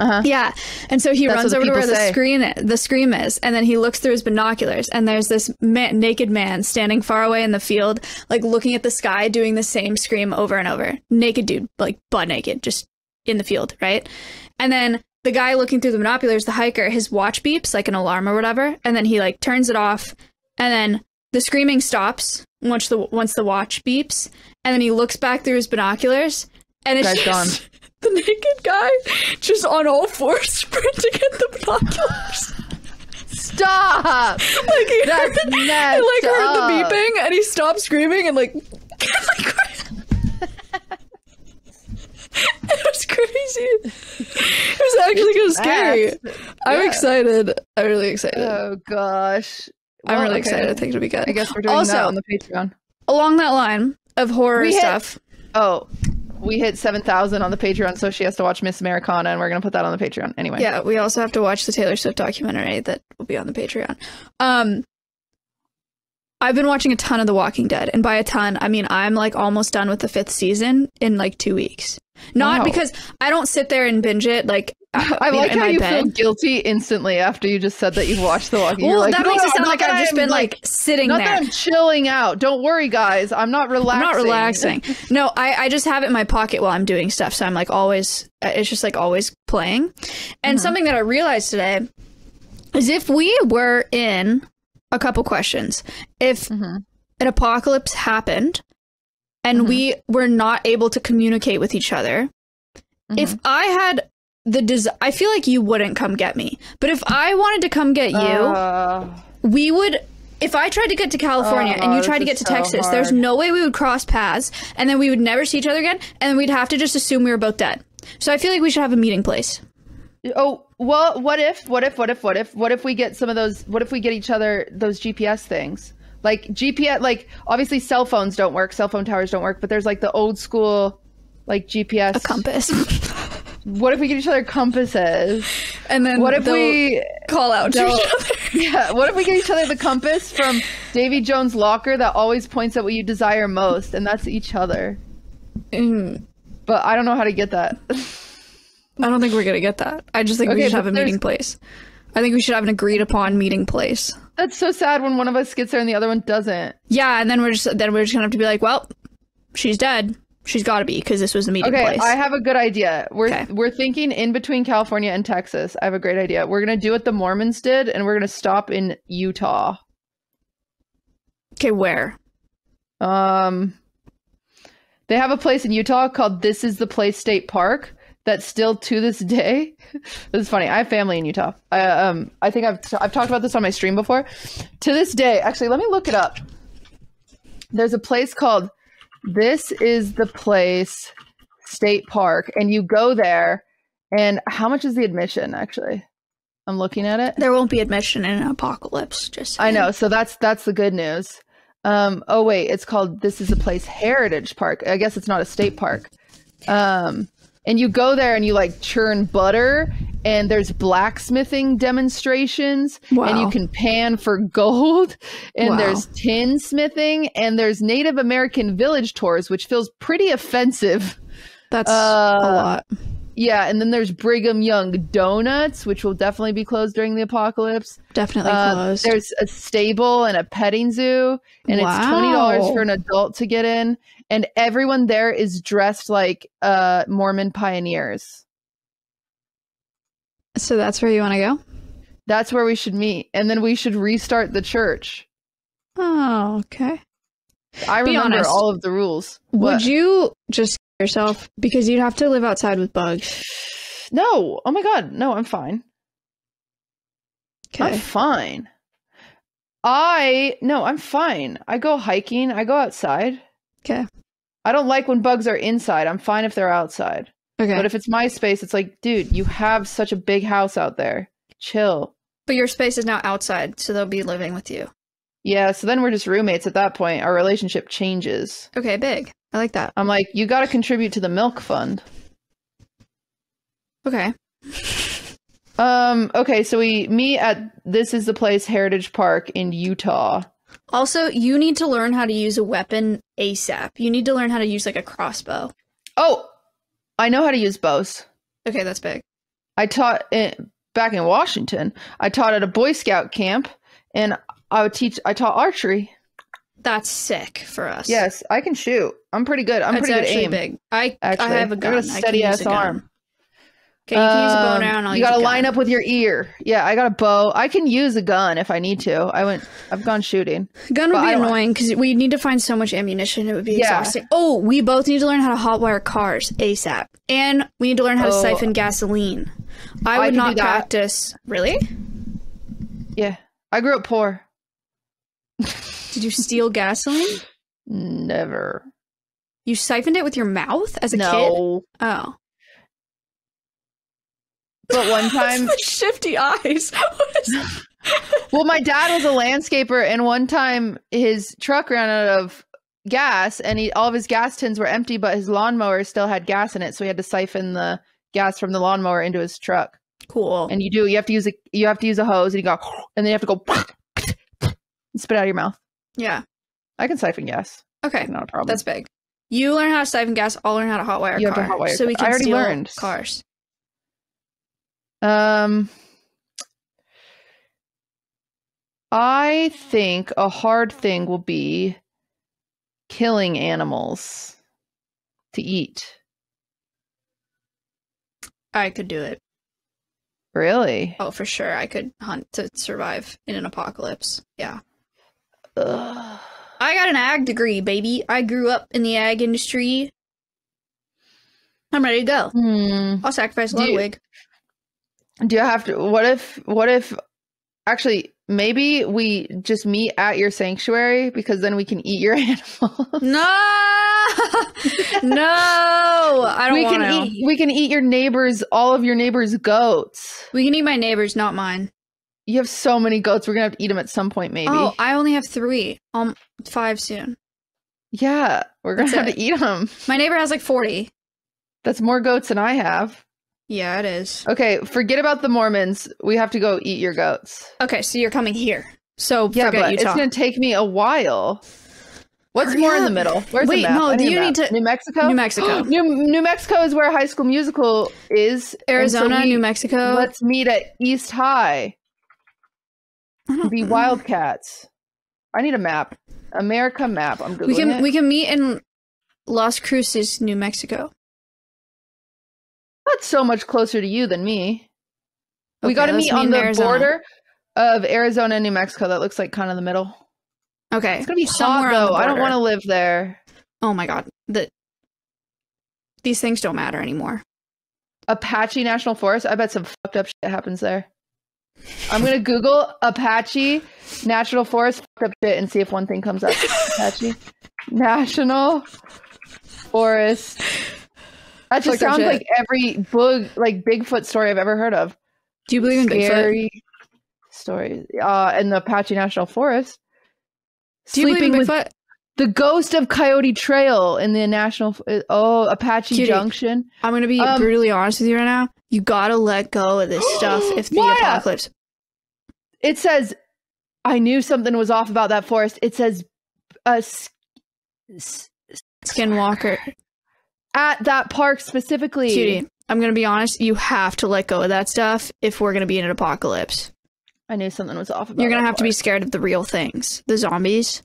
Uh-huh.
Yeah. And so he
That's
runs over to where the screen the scream is, and then he looks through his binoculars, and there's this ma- naked man standing far away in the field, like looking at the sky, doing the same scream over and over. Naked dude, like butt naked, just in the field, right? And then the guy looking through the binoculars, the hiker, his watch beeps like an alarm or whatever, and then he like turns it off, and then the screaming stops once the once the watch beeps, and then he looks back through his binoculars, and it's
Guy's
just the naked guy just on all fours sprinting at the binoculars.
Stop.
like he
That's
heard, he like heard
up.
the beeping and he stopped screaming and like, like it was crazy. It was actually kind of scary.
Fast.
I'm excited. I'm really excited.
Oh gosh.
I'm really
okay.
excited. I think it'll be good.
I guess we're doing
Also-
that on the Patreon.
Along that line of horror
hit-
stuff,
Oh, we hit seven thousand on the Patreon, so she has to watch Miss Americana, and we're gonna put that on the Patreon anyway.
yeah, we also have to watch the Taylor Swift documentary that will be on the Patreon. Um, I've been watching a ton of The Walking Dead, and by a ton, I mean I'm like almost done with the fifth season in like two weeks. Not
Wow.
because I don't sit there and binge it like
I
you know,
like how you
bed.
feel guilty instantly after you just said that you've watched The Walking.
Dead.
Well, like,
that
"No,
makes it sound like I've just
I'm,
been like, sitting
not
there.
that I'm chilling out. Don't worry, guys. I'm not relaxing.
I'm not relaxing. No, I, I just have it in my pocket while I'm doing stuff. So I'm like always, uh, it's just like always playing. And
Mm-hmm.
something that I realized today is if we were in a couple questions, if
Mhm.
an apocalypse happened and
Mhm.
we were not able to communicate with each other, if
Mm-hmm.
I had the des- I feel like you wouldn't come get me. But if I wanted to come get you,
Uh,
we would if I tried to get to California and
Oh,
you tried to get to
so
Texas, there's no way we would cross paths and then we would never see each other again and then we'd have to just assume we were both dead. So I feel like we should have a meeting place.
Oh well. What if? What if? What if? What if? What if we get some of those? What if we get each other those GPS things? Like GPS. Like obviously, cell phones don't work. Cell phone towers don't work. But there's like the old school, like GPS.
A compass.
What if we get each other compasses?
and then
What if we?
call out to each other?
Yeah. What if we get each other the compass from Davy Jones' locker that always points at what you desire most, and that's each other.
Mm,
But I don't know how to get that.
I don't think we're going to get that. I just think we should have a meeting place. I think we should have an agreed upon meeting place.
That's so sad when one of us gets there and the other one doesn't.
Yeah, and then we're just then we're just going to have to be like, well, she's dead. She's got to be because this was the meeting
Okay,
place.
I have a good idea. We're
Okay.
we're thinking in between California and Texas. I have a great idea. We're gonna do what the Mormons did, and we're gonna stop in Utah.
okay, where?
Um, they have a place in Utah called This Is the Place State Park that still to this day. this is funny. I have family in Utah. I um I think I've t- I've talked about this on my stream before. To this day, actually, let me look it up. There's a place called This Is the Place State Park, and you go there. And how much is the admission? Actually, I'm looking at it.
There won't be admission in an apocalypse. Just
I know. So that's that's the good news. Um, oh wait, it's called This Is a Place Heritage Park. I guess it's not a state park. Um, and you go there and you like churn butter, and there's blacksmithing demonstrations, and you can pan for gold, and
Wow.
there's tin smithing, and there's Native American village tours, which feels pretty offensive.
That's
Uh,
a lot.
Yeah, and then there's Brigham Young Donuts, which will definitely be closed during the apocalypse.
Definitely
Uh,
closed.
there's a stable and a petting zoo, and it's twenty dollars for an adult to get in. And everyone there is dressed like uh, Mormon pioneers.
so that's where you want to go?
That's where we should meet, and then we should restart the church.
Oh, okay.
I
Be
remember
honest.
all of the rules.
Would
What?
you just yourself because you'd have to live outside with bugs.
No. Oh my god. No, I'm fine. I'm
Okay.
fine. I no, I'm fine. I go hiking. I go outside.
Okay.
I don't like when bugs are inside. I'm fine if they're outside.
Okay.
But if it's my space, it's like, dude, you have such a big house out there. Chill.
but your space is now outside, so they'll be living with you.
Yeah, so then we're just roommates at that point. Our relationship changes.
Okay, big. I like that.
I'm like, you got to contribute to the milk fund.
Okay.
Um, okay, so we meet at this is the place Heritage Park in Utah.
Also, you need to learn how to use a weapon ASAP. You need to learn how to use like a crossbow.
Oh, I know how to use bows.
Okay, that's big.
I taught it back in Washington. I taught at a Boy Scout camp and I would teach I taught archery.
That's sick for us.
Yes, I can shoot. I'm pretty good. I'm
that's
pretty good aim.
big. I
Actually,
I have a
I
gun.
got a
I
steady ass arm.
Okay, you can use a bow
Um,
now, and I'll
you gotta line up with your ear. Yeah, I got a bow. I can use a gun if I need to. I went. I've gone shooting.
Gun would be annoying because we need to find so much ammunition. It would be
Yeah.
exhausting. Oh, we both need to learn how to hotwire cars ASAP, and we need to learn how to
Oh.
siphon gasoline. I
I
would
do
not practice. Really?
Yeah, I grew up poor.
Did you steal gasoline?
Never.
You siphoned it with your mouth as a kid? Oh.
But one time,
shifty eyes.
Well, my dad was a landscaper, and one time his truck ran out of gas, and he all of his gas tins were empty, but his lawnmower still had gas in it, so he had to siphon the gas from the lawnmower into his truck.
cool.
And you do, you have to use a, you have to use a hose, and you go, and then you have to go, and spit out of your mouth.
Yeah.
I can siphon gas.
Okay.
Not a problem.
That's big. You learn how to siphon gas. I'll learn how to hotwire a
You have to
car.
hotwire
so we can
I already
steal
learned.
cars.
Um, I think a hard thing will be killing animals to eat.
I could do it.
Really?
Oh, for sure. I could hunt to survive in an apocalypse. Yeah.
Ugh.
I got an ag degree, baby. I grew up in the ag industry. I'm ready to go.
Hmm.
I'll sacrifice a
Do you- Do you have to? What if? What if? Actually, maybe we just meet at your sanctuary because then we can eat your animals.
No, no, I don't
we
want
can
to.
eat. We can eat your neighbors. All of your neighbors' goats.
We can eat my neighbors, not mine.
You have so many goats. We're gonna have to eat them at some point, maybe.
Oh, I only have three. Um, five soon.
Yeah, we're gonna
That's
have
it.
to eat them.
My neighbor has like forty.
That's more goats than I have.
Yeah, it is.
Okay, forget about the Mormons. We have to go eat your goats.
Okay, so you're coming here. So
Yeah,
forget
but
Utah.
it's gonna take me a while. What's
Hurry
more in the
up.
middle? Where's
Wait,
the map?
no,
I
do
a
you
map.
need to-
New Mexico?
New Mexico.
New New Mexico is where High School Musical is. and so
Arizona,
we-
New Mexico.
Let's meet at East High. Be. Wildcats. I need a map. America map. I'm googling
We can
it.
we can meet in Las Cruces, New Mexico.
Not so much closer to you than me. we got to meet
meet
on the
Arizona.
border of Arizona and New Mexico. That looks like kind of the middle.
Okay,
It's gonna be
somewhere
hot though. I don't want to live there.
Oh my god, the these things don't matter anymore.
Apache National Forest. I bet some fucked up shit happens there. I'm gonna Google Apache National Forest up shit and see if one thing comes up. Apache National Forest. That just sounds like every book, like Bigfoot story I've ever heard of.
Do you believe in Bigfoot?
Stories. Uh, in the Apache National Forest.
Do you believe in
with
Bigfoot?
The ghost of Coyote Trail in the national. uh, Oh, Apache
Cutie.
Junction.
I'm gonna be
Um,
brutally honest with you right now. You gotta let go of this stuff if the
Maya!
apocalypse.
It says, I knew something was off about that forest. It says, uh,
Skinwalker,
at that park specifically.
cutie. I'm gonna be honest. You have to let go of that stuff if we're gonna be in an apocalypse.
I knew something was off about
You're gonna have to be scared of the real things, the zombies.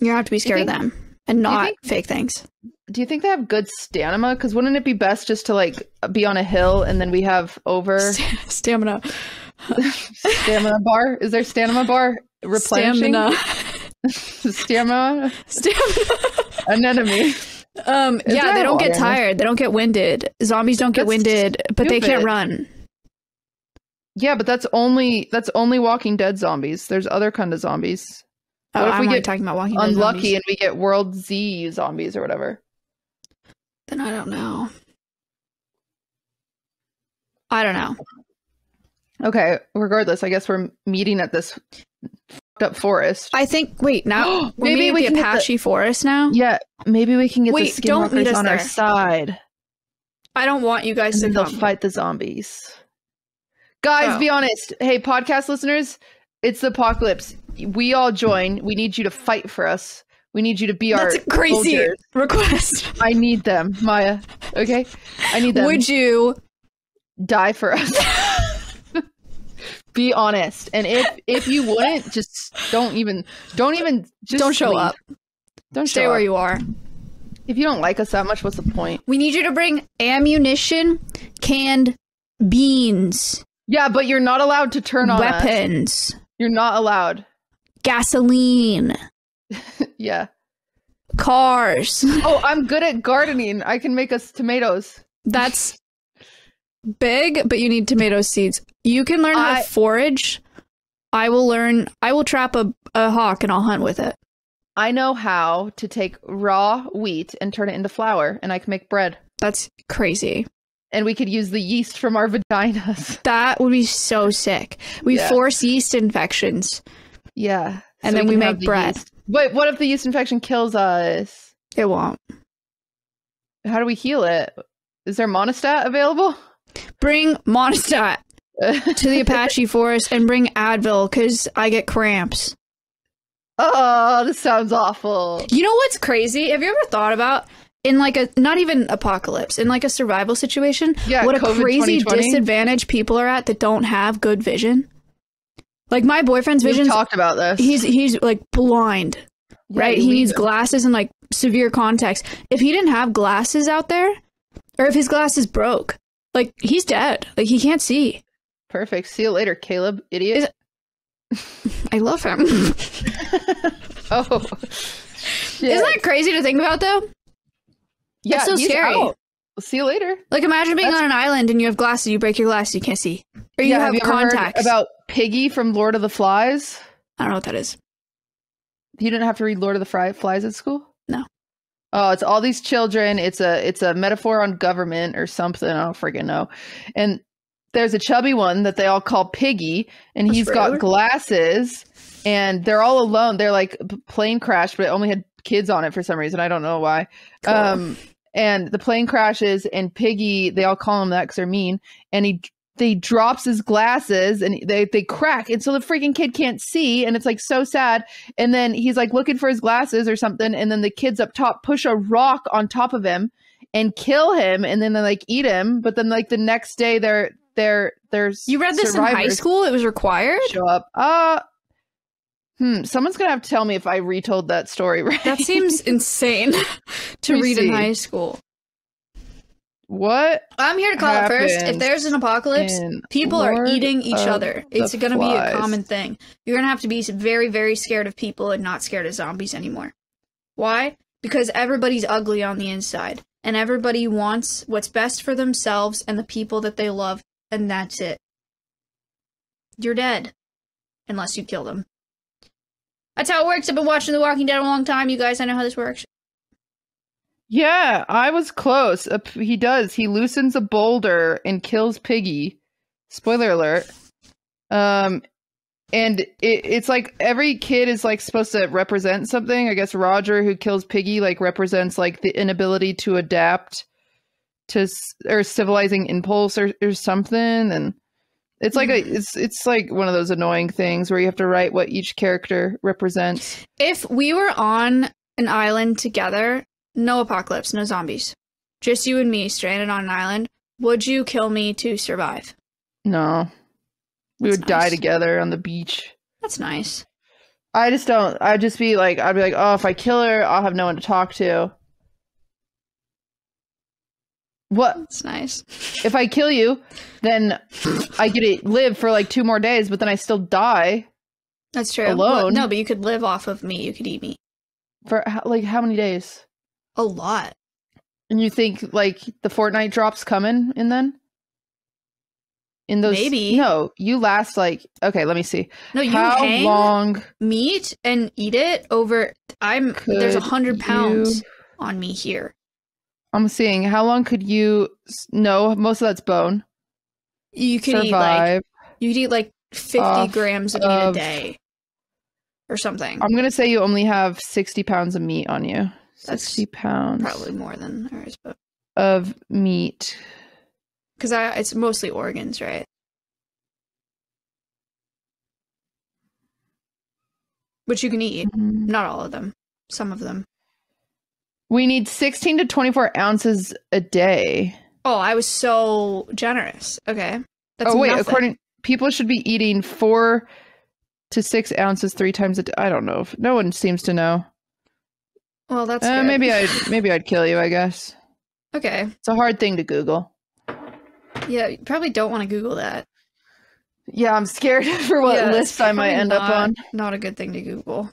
You're gonna have to be scared
think-
of them and not
think-
fake things.
Do you think they have good stamina? Because wouldn't it be best just to like be on a hill and then we have over
St- stamina.
stamina bar? Is there stamina bar replenishing?
Stamina.
stamina
Stamina.
anemone.
Um,
Is
yeah, they don't get
water
tired. They don't get winded. Zombies don't get
That's
winded, but they can't run.
Yeah, but that's only that's only Walking Dead zombies. There's other kind of zombies.
Oh,
What if
I'm
we get
talking about walking
Unlucky
zombies.
and we get World Z zombies or whatever.
Then I don't know. I don't know.
Okay, regardless, I guess we're meeting at this fucked up forest.
I think. Wait, now we're
Maybe we can
the
get the-
Forest now.
Yeah, maybe we can get
Wait,
the skinwalkers on our side,
I don't want you guys
and
to
then they'll
come.
fight the zombies. Guys,
Oh.
be honest. Hey, podcast listeners, it's the apocalypse. We all join. We need you to fight for us. We need you to be
That's
our
a crazy
soldiers.
request.
I need them, Maya. Okay, I need them.
Would you?
die for us. Be honest, and if if you wouldn't, just don't even don't even just
don't show
leave.
up.
Don't
Stay where
up.
you are.
If you don't like us that much, what's the point?
We need you to bring ammunition, canned beans,
Yeah, but you're not allowed to turn on us.
weapons,
You're not allowed.
Gasoline,
Yeah.
cars.
Oh, I'm good at gardening. I can make us tomatoes.
That's big, but you need tomato seeds. You can learn how
I-
to forage. I will learn. I will trap a, a hawk and I'll hunt with it.
I know how to take raw wheat and turn it into flour, and I can make bread.
That's crazy.
And we could use the yeast from our vaginas.
That would be so sick. We
Yeah.
force yeast infections.
Yeah.
And then we
can
make bread.
yeast. But what if the yeast infection kills us?
It won't.
How do we heal it? Is there Monistat available?
Bring Monistat to the Apache forest and bring Advil because I get cramps.
oh, this sounds awful.
You know what's crazy? Have you ever thought about in like a not even apocalypse, in like a survival situation,
Yeah,
what a crazy
2020.
disadvantage people are at that don't have good vision? Like my boyfriend's vision,
talked about this.
he's he's like blind,
Yeah,
right? He needs glasses and like severe contacts. If he didn't have glasses out there, or if his glasses broke, like he's dead. Like he can't see.
Perfect. See you later, Caleb. Idiot.
I love him.
oh.
Isn't that crazy to think about though?
yeah,
so
he's
scary.
out. See you later.
Like imagine being
That's-
on an island and you have glasses, you break your glasses, you can't see. Or you
yeah,
have,
you ever heard
contacts.
about Piggy from Lord of the Flies?
I don't know what that is.
You didn't have to read Lord of the Flies at school?
No.
Oh, it's all these children. It's a it's a metaphor on government or something. I don't freaking know. And there's a chubby one that they all call Piggy, and
That's
he's got glasses, and they're all alone. They're like plane crash, but it only had kids on it for some reason. I don't know why.
Cool.
Um, and the plane crashes, and Piggy, they all call him that because they're mean. And he they drops his glasses, and they they crack, and so the freaking kid can't see, and it's like so sad. And then he's like looking for his glasses or something, and then the kids up top push a rock on top of him and kill him, and then they like eat him. But then like the next day, they're they're there's
you read this in high school? It was required?
show up. Uh hmm. Someone's gonna have to tell me if I retold that story right.
That seems insane to
Let me
read in high school.
what
I'm here to call it first. If there's an apocalypse,
in
people are eating each other. It's going to be a common thing. You're going to have to be very, very scared of people and not scared of zombies anymore. Why? Because everybody's ugly on the inside, and everybody wants what's best for themselves and the people that they love, and that's it. You're dead. Unless you kill them. That's how it works. I've been watching The Walking Dead a long time, you guys. I know how this works.
Yeah, I was close. Uh, he does. He loosens a boulder and kills Piggy. Spoiler alert. Um, and it, it's like every kid is like supposed to represent something. I guess Roger, who kills Piggy, like represents like the inability to adapt to or civilizing impulse or, or something. And it's like a mm-hmm. it's it's like one of those annoying things where you have to write what each character represents.
If we were on an island together, no apocalypse, no zombies, just you and me stranded on an island, would you kill me to survive?
No, we
That's
would die together on the beach.
That's nice.
I just don't. I'd just be like, I'd be like, oh, if I kill her, I'll have no one to talk to. What
That's nice.
if I kill you? Then I get to live for like two more days, but then I still die
That's true.
Alone?
But- no, but you could live off of me. You could eat me.
for like how many days?
A lot.
And you think like the Fortnite drops coming in then? In those
Maybe.
No, you last like okay, let me see.
No, you
How
hang
long
meat and eat it over. I'm there's a hundred pounds
you-
on me here.
I'm seeing how long could you no, most of that's bone.
You could eat like you could eat like fifty
Off
grams of meat a day, or something.
I'm gonna say you only have sixty pounds of meat on you.
That's
Sixty pounds
Probably more than ours, but
of meat.
because I it's mostly organs, right? Which you can eat.
Mhm.
Not all of them. Some of them.
We need sixteen to twenty four ounces a day.
Oh, I was so generous. Okay. That's
oh wait,
nothing.
according people should be eating four to six ounces three times a day. I don't know. If, no one seems to know.
Well, that's
Uh,
good.
maybe I'd maybe I'd kill you. I guess
Okay.
it's a hard thing to Google.
Yeah, you probably don't want to Google that.
Yeah, I'm scared for what
Yeah,
list I might end up on.
Not a good thing to Google.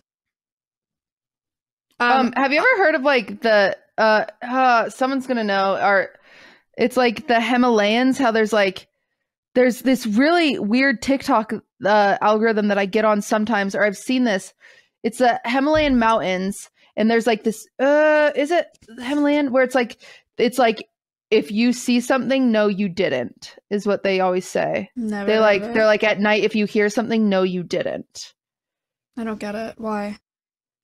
Um,
Um,
have you ever heard of like the uh, uh someone's gonna know or it's like the Himalayans, how there's like there's this really weird TikTok uh algorithm that I get on sometimes, or I've seen this. It's the Himalayan mountains, and there's like this uh is it Himalayan where it's like it's like if you see something, no you didn't, is what they always say.
never
They like
it.
they're like at night if you hear something, no you didn't.
I don't get it. Why?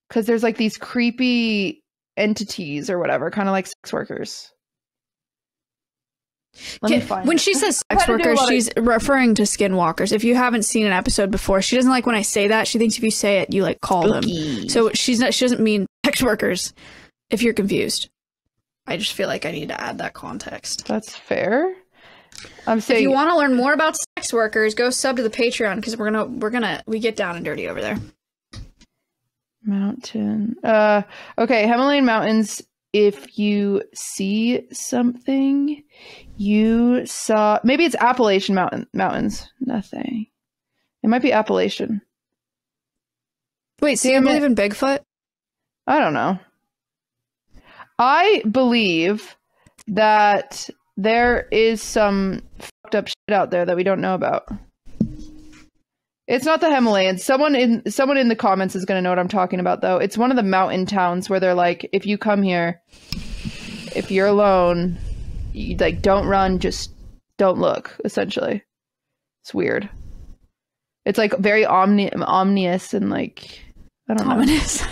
Because there's like these creepy entities or whatever, kind of like sex workers. Let me find
when
it.
she says sex
to do a
workers, she's referring to skinwalkers. If you haven't seen an episode before, she doesn't like when I say that. She thinks if you say it, you like call them. So she's not. She doesn't mean sex workers. If you're confused, I just feel like I need to add that context.
that's fair. I'm saying.
If you want to learn more about sex workers, go sub to the Patreon because we're gonna we're gonna we get down and dirty over there.
Mountain. Uh, okay, Himalayan mountains. If you see something, you saw maybe it's Appalachian mountain mountains. Nothing. It might be Appalachian.
Wait, so you believe in Bigfoot?
I don't know. I believe that there is some fucked up shit out there that we don't know about. It's not the Himalayas. Someone in someone in the comments is going to know what I'm talking about though. It's one of the mountain towns where they're like if you come here if you're alone, you like don't run, just don't look, essentially. It's weird. It's like very omni- omnious and like I don't know.
Ominous.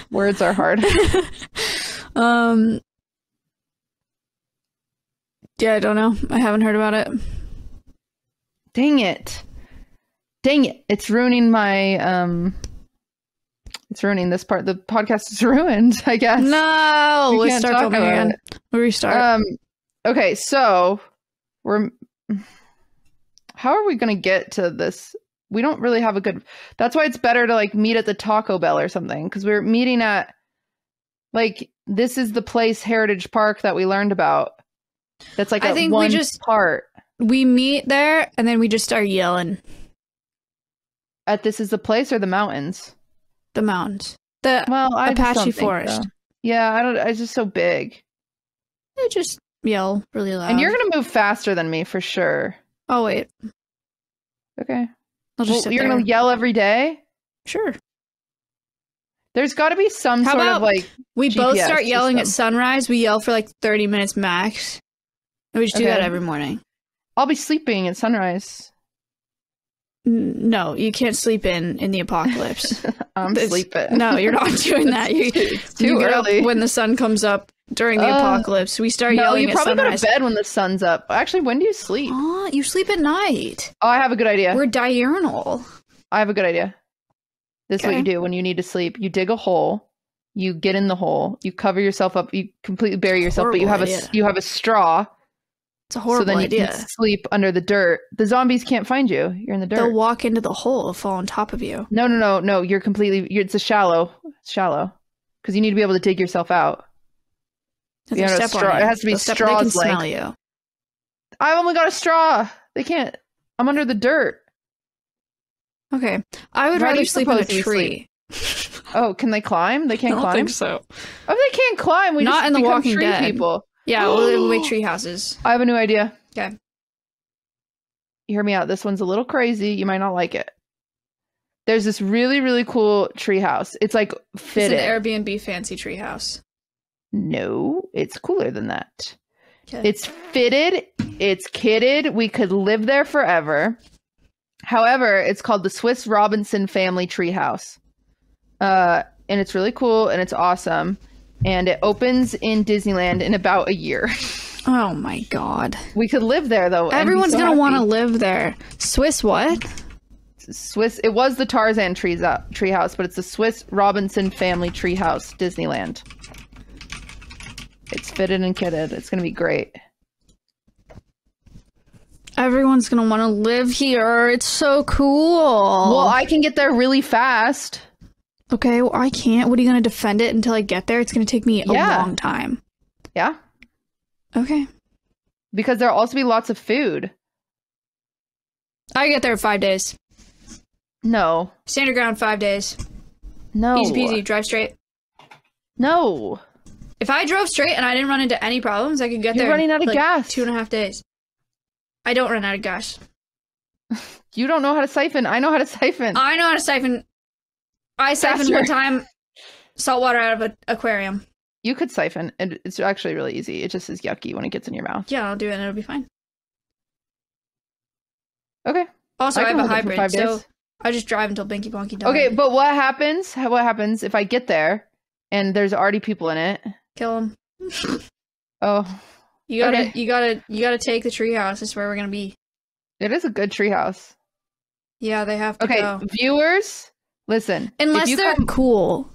Words are hard.
um. Yeah, I don't know. I haven't heard about it.
Dang it. Dang it. It's ruining my um it's ruining this part. The podcast is ruined, I guess.
No,
We
let's start
about
again. We'll restart.
Um okay, so we're how are we gonna get to this? We don't really have a good that's why it's better to like meet at the Taco Bell or something. Because we're meeting at like this is the place Heritage Park that we learned about. That's like
I think we just-
part.
We meet there, and then we just start yelling
At this is the place or the mountains?
the mountains. The
Well, I
Apache Forest.
so. Yeah, I don't. It's just so big,
they just yell really loud.
and you're gonna move faster than me for sure.
Oh wait,
Okay, well, you're
there.
gonna yell every day.
Sure.
There's got to be some
How
sort
about-
of like.
We both start yelling at sunrise. We yell for like 30 minutes max. And we just do that every morning.
I'll be sleeping at sunrise.
No, you can't sleep in in the apocalypse.
I'm
It's-
sleeping.
no, you're not doing that. You,
It's too
you get up
early.
when the sun comes up during the
Uh,
apocalypse. We start
no,
yelling
you
at
probably go to bed when the sun's up. Actually, when do you sleep?
Aw, you sleep at night.
Oh, I have a good idea.
We're diurnal.
I have a good idea. This is what you do when you need to sleep. You dig a hole. You get in the hole. You cover yourself up. You completely bury yourself, but you have
Horrible
a
idea.
you have a straw.
It's a horrible
so then you
idea.
can sleep under the dirt. The zombies can't find you. You're in the dirt.
They'll walk into the hole, fall on top of you.
no, no, no, no. You're completely. You're, it's a shallow, it's shallow, because you need to be able to dig yourself out.
If
Yeah,
they
no,
on
straw- it
you,
has to be
they'll step- They can
straws length.
smell you.
I've only got a straw. They can't. I'm under the dirt.
Okay. I would rather sleep in a tree.
Oh, can they climb? They can't
don't
climb.
think so.
Oh, they can't climb. We
Not
just
in The Walking
tree
Dead.
people.
Yeah, we'll make tree houses.
I have a new idea.
Okay.
Hear me out. This one's a little crazy. You might not like it. There's this really, really cool tree house. It's like fitted.
It's an Airbnb fancy tree house.
no, it's cooler than that.
Okay.
It's fitted, it's kitted. We could live there forever. However, it's called the Swiss Robinson Family Treehouse. Uh, and it's really cool and it's awesome. And it opens in Disneyland in about a year.
oh my god.
we could live there though.
Everyone's
so
gonna want to live there. Swiss what?
Swiss. It was the Tarzan trees out treehouse, but it's the Swiss Robinson Family Treehouse Disneyland. It's fitted and kitted. It's gonna be great.
Everyone's gonna want to live here. It's so cool.
Well, I can get there really fast.
Okay, well, I can't. What are you gonna defend it until I get there? It's gonna take me a long time.
Yeah,
Okay.
because there'll also be lots of food.
I get there in five days.
No,
Stand your ground five days.
no,
Easy peasy. Drive straight.
no.
If I drove straight and I didn't run into any problems, I could get
You're
there.
running out of
like,
gas.
Two and a half days. I don't run out of gas.
You don't know how to siphon. I know how to siphon.
I know how to siphon. I siphoned one time salt water out of an aquarium.
you could siphon, and it's actually really easy. It just is yucky when it gets in your mouth.
Yeah, I'll do it and it'll be fine.
Okay.
Also, I,
can
have a hybrid, so. I just drive until Binky Bonky dies.
Okay, but what happens? What happens if I get there and there's already people in it?
kill them.
Oh,
You gotta,
Okay.
you gotta, you gotta take the treehouse. That's where we're gonna be.
it is a good treehouse.
Yeah, they have to
Okay,
go.
viewers, listen.
Unless they're
come-
cool,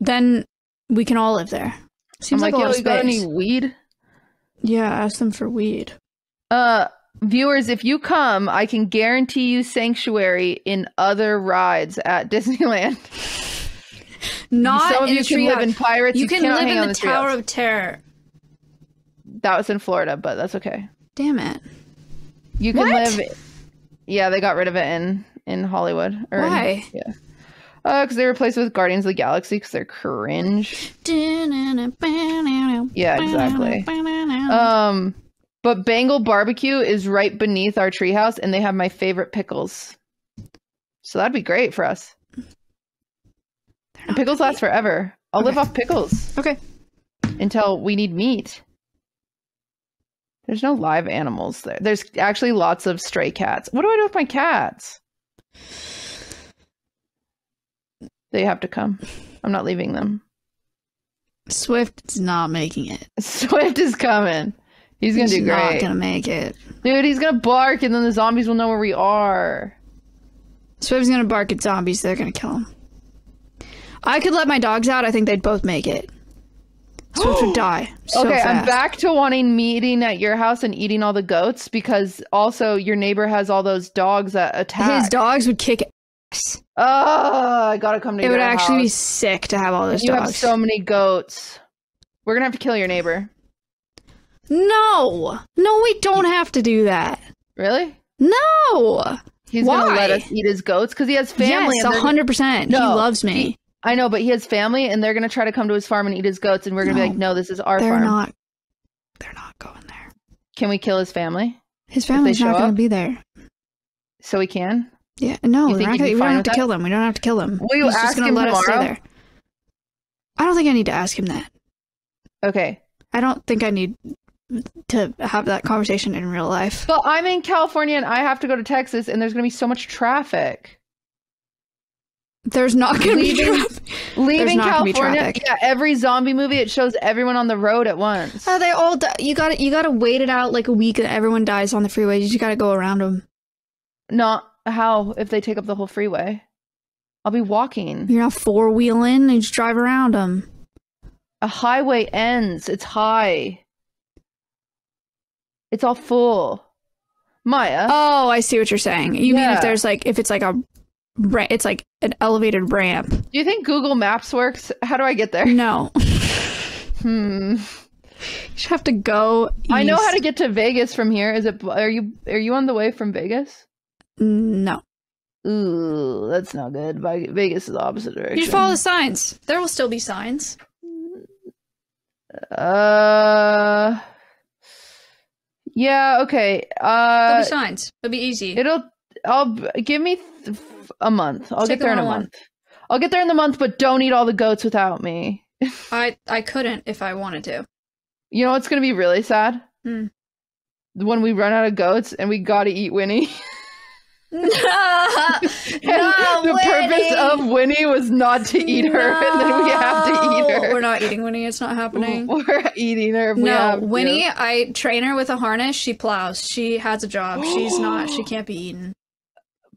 then we can all live there. Seems
I'm
like,
like, yo, you got any weed?
Yeah, ask them for weed.
Uh, viewers, if you come, I can guarantee you sanctuary in other rides at Disneyland.
Not
Some of you can live in. Pirates.
You can live in
on
the. Tower of Terror.
That was in Florida, but that's okay.
Damn it!
You can
What?
live. Yeah, they got rid of it in in Hollywood. or in-
Why?
Yeah. Uh, because they replaced it with Guardians of the Galaxy because they're cringe.
Yeah,
exactly. Um, but Bengal Barbecue is right beneath our treehouse, and they have my favorite pickles. So that'd be great for us. Pickles last forever. I'll live off pickles
okay.
until we need meat. There's no live animals there. There's actually lots of stray cats. What do I do with my cats? They have to come. I'm not leaving them.
Swift is not making it.
Swift is coming. He's gonna
He's
do
not gonna make it.
Dude, he's gonna bark and then the zombies will know where we are.
Swift's gonna bark at zombies. They're gonna kill him. I could let my dogs out. I think they'd both make it. Swift would die. So
okay, I'm back to wanting meeting at your house and eating all the goats because also your neighbor has all those dogs that attack.
His dogs would kick ass.
Oh, I gotta come to
It would actually be sick to have all those
You
dogs.
have so many goats. We're gonna have to kill your neighbor.
no, no, we don't have to do that.
Really?
No.
He's gonna let us eat his goats because he has family.
yes, hundred percent. He loves me.
he- I know, but he has family, and they're gonna try to come to his farm and eat his goats, and we're gonna be like, "No, this is our
they're
farm."
not. They're not going there.
Can we kill his family
His family's not going
up?
to be there.
so we can?
Yeah, no, we're not gonna, we don't have to
that?
kill them. We don't have to kill them.
Will you
He's just gonna
him
let us stay there. I don't think I need to ask him that.
Okay.
I don't think I need to have that conversation in real life.
But I'm in California and I have to go to Texas, and there's gonna be so much traffic.
There's not going to be traffic.
Leaving
gonna
California,
traffic.
yeah, every zombie movie it shows everyone on the road at once.
Oh, they all die. You got you got to wait it out like a week and everyone dies on the freeway. You just got to go around them.
Not how if they take up the whole freeway. I'll be walking.
You're not four wheeling. You just drive around them.
A highway ends. It's high. It's all full. Maya.
Oh, I see what you're saying. You mean if there's like if it's like a it's like an elevated ramp.
do you think Google Maps works? How do I get there?
No.
Hmm.
You just have to go.
I know how to get to Vegas from here. Is it? Are you? Are you on the way from Vegas?
No.
Ooh, that's not good. Vegas is the opposite direction.
You follow the signs. There will still be signs.
Uh, yeah. Okay.
There'll
Uh,
be signs. It'll be easy.
it'll. I'll give me th- a month. I'll
Take
get there in a month. I'll get there in the month, but don't eat all the goats without me.
I I couldn't if I wanted to.
You know what's gonna be really sad?
Hmm.
When we run out of goats and we gotta eat Winnie.
no,
And the purpose of Winnie was not to eat her, and then we have to eat her.
We're not eating Winnie. It's not happening.
We're eating her. If we
No,
have to.
Winnie, I train her with a harness. She plows. She has a job. She's not. She can't be eaten.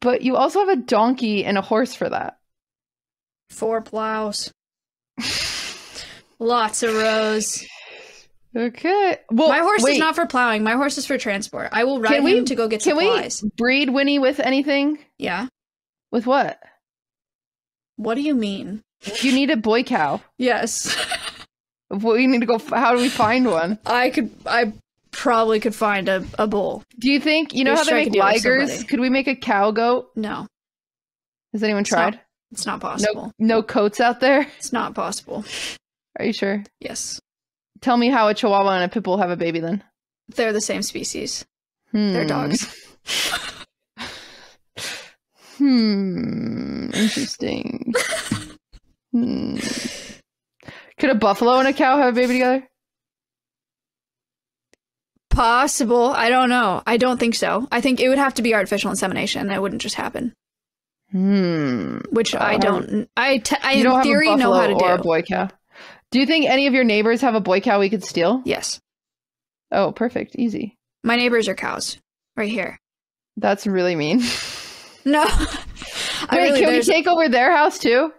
But you also have a donkey and a horse for that.
Four plows. Lots of rows.
Okay. Well,
My horse
wait,
is not for plowing. My horse is for transport. I will ride
Can we-
him to go get
Can
supplies.
we breed Winnie with anything?
Yeah.
With what?
What do you mean?
You need a boy cow.
Yes.
We need to go. f- How do we find one?
I could. I probably could find a, a bull.
Do you think you know
We
how they make ligers? Could we make a cow goat?
No,
Has anyone
It's not
tried?
it's not
No,
possible.
no coats out there.
It's not possible.
Are you sure?
Yes.
Tell me how a Chihuahua and a Pit Bull have a baby then.
They're the same species.
Hmm.
They're dogs.
Hmm. Interesting. hmm. Could a buffalo and a cow have a baby together?
Possible. I don't know. I don't think so. I think it would have to be artificial insemination. It wouldn't just happen.
Hmm.
Which I
Um,
don't. I, t- I in theory know how to
or a
do.
boy cow. Do you think any of your neighbors have a boy cow we could steal?
Yes.
Oh, perfect. Easy.
My neighbors are cows. Right here.
That's really mean.
No. I
Wait,
really,
can we take over their house too?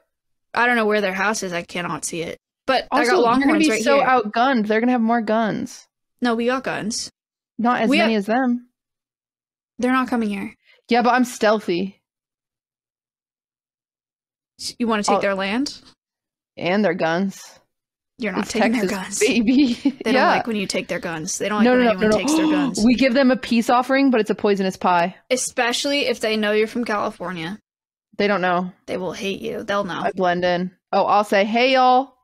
I don't know where their house is. I cannot see it. But I
Also,
got
they're gonna be
right
so
here.
outgunned. They're gonna have more guns.
No, we got guns.
Not as
We
many
have-
as them.
They're not coming here.
Yeah, but I'm stealthy,
You want to take
Oh.
their land?
and their guns.
You're not
It's
taking
Texas,
their guns.
baby.
They don't
yeah.
like when you take their guns. They don't like
no,
when
no, no,
anyone
no,
takes their guns.
we give them a peace offering, but it's a poisonous pie.
Especially if they know you're from California.
They don't know.
They will hate you. They'll know.
I blend in. Oh, I'll say, "Hey, y'all."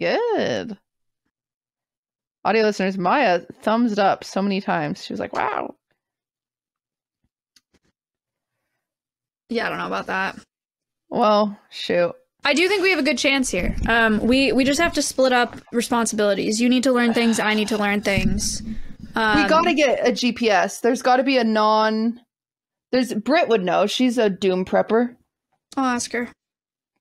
Good. Audio listeners, Maya thumbs it up so many times. She was like, "Wow."
Yeah, I don't know about that.
Well, shoot.
I do think we have a good chance here. Um, we we just have to split up responsibilities. You need to learn things. I need to learn things. Um,
we got to get a GPS. There's got to be a non. There's Brit would know. She's a Doom prepper.
I'll ask her.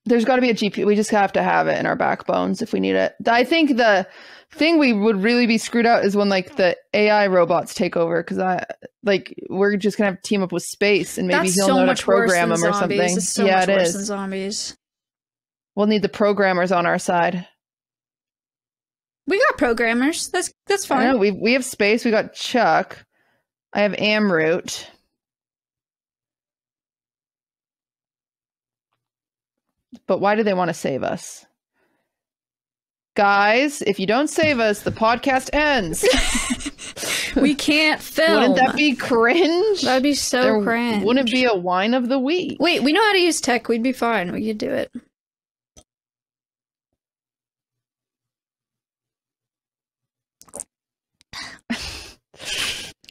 There's got to be a GPS. We just have to have it in our backbones if we need it. I think the thing we would really be screwed out is when like the AI robots take over because I like we're just gonna have to team up with space and maybe
That's
he'll
so
know
much
to program them or
zombies.
something.
So
yeah,
much
it
worse
is.
than zombies.
We'll need the programmers on our side.
We got programmers. That's that's
I know
fine.
we we have space. We got Chuck. I have Amroot. But why do they want to save us? Guys, if you don't save us, the podcast ends.
We can't film.
Wouldn't that be cringe?
That'd be so
There
cringe.
Wouldn't it be a wine of the week?
Wait, we know how to use tech. We'd be fine. We could do it.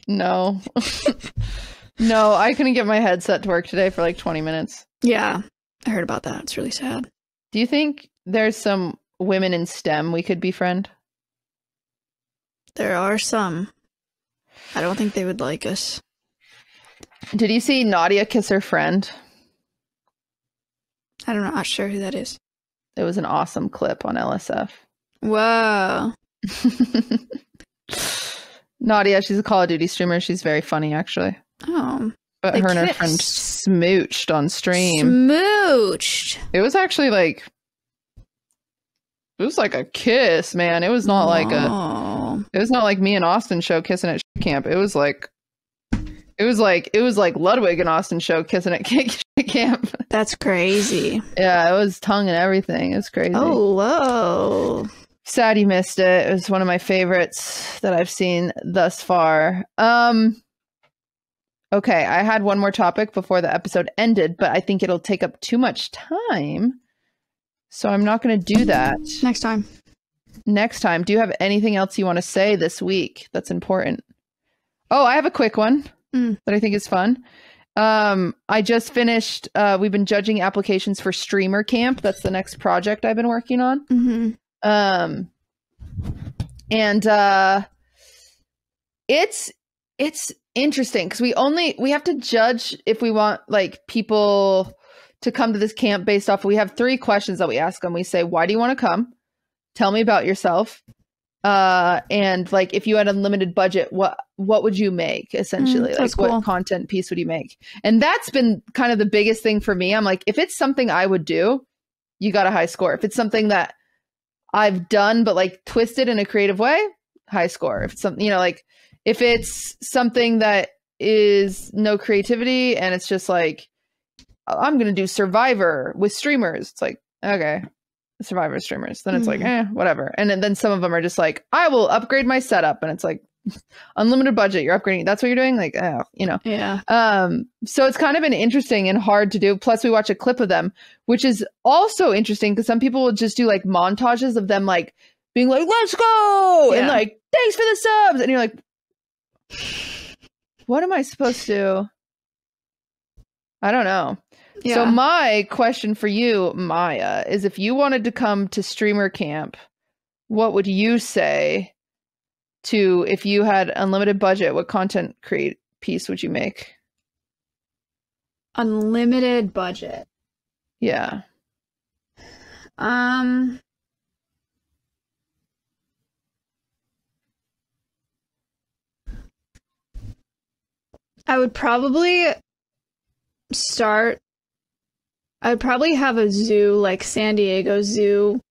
No. no, I couldn't get my headset to work today for like 20 minutes.
Yeah, I heard about that. It's really sad.
Do you think there's some women in STEM we could befriend?
There are some. I don't think they would like us.
Did you see Nadia kiss her friend?
I don't know. Not sure who that is.
It was an awesome clip on LSF.
Whoa.
Nadia, she's a Call of Duty streamer. She's very funny, actually.
Oh.
But her and her friend smooched on stream.
Smooched.
it was actually like, it was like a kiss, man. It was not like a, it was not like me and Austin show kissing at camp. It was like, it was like, it was like Ludwig and Austin show kissing at camp.
That's crazy.
yeah, it was tongue and everything. It was crazy.
Oh, whoa.
Sad you missed it. It was one of my favorites that I've seen thus far. Um Okay, I had one more topic before the episode ended, but I think it'll take up too much time. So I'm not going to do that
Next time.
next time. Do you have anything else you want to say this week that's important? Oh, I have a quick one
Mm.
that I think is fun. Um, I just finished. Uh, we've been judging applications for Streamer Camp. That's the next project I've been working on.
Mm-hmm.
Um, and uh, it's it's interesting because we only we have to judge if we want like people to come to this camp based off. We have three questions that we ask them. We say, "Why do you want to come? Tell me about yourself." Uh, and like if you had unlimited budget, what what would you make essentially?
Mm,
like
that's
what content piece would you make? And that's been kind of the biggest thing for me. I'm like, if it's something I would do, you got a high score. If it's something that I've done, but like twisted in a creative way, high score. If it's something, you know, like if it's something that is no creativity and it's just like, I'm going to do Survivor with streamers, it's like, okay, Survivor streamers. Then it's like,
Mhm.
eh, whatever. And then, then some of them are just like, I will upgrade my setup. And it's like, unlimited budget, you're upgrading. That's what you're doing? Like, oh, you know.
Yeah.
Um, so it's kind of been interesting and hard to do. Plus, we watch a clip of them, which is also interesting because some people will just do like montages of them like being like, "Let's go!" and like, "Thanks for the subs," and you're like, "What am I supposed to?" I don't know.
Yeah.
So my question for you, Maya, is if you wanted to come to streamer camp, what would you say to if you had unlimited budget, what content create piece would you make?
Unlimited budget.
Yeah.
Um. I would probably start. I would probably have a zoo like San Diego Zoo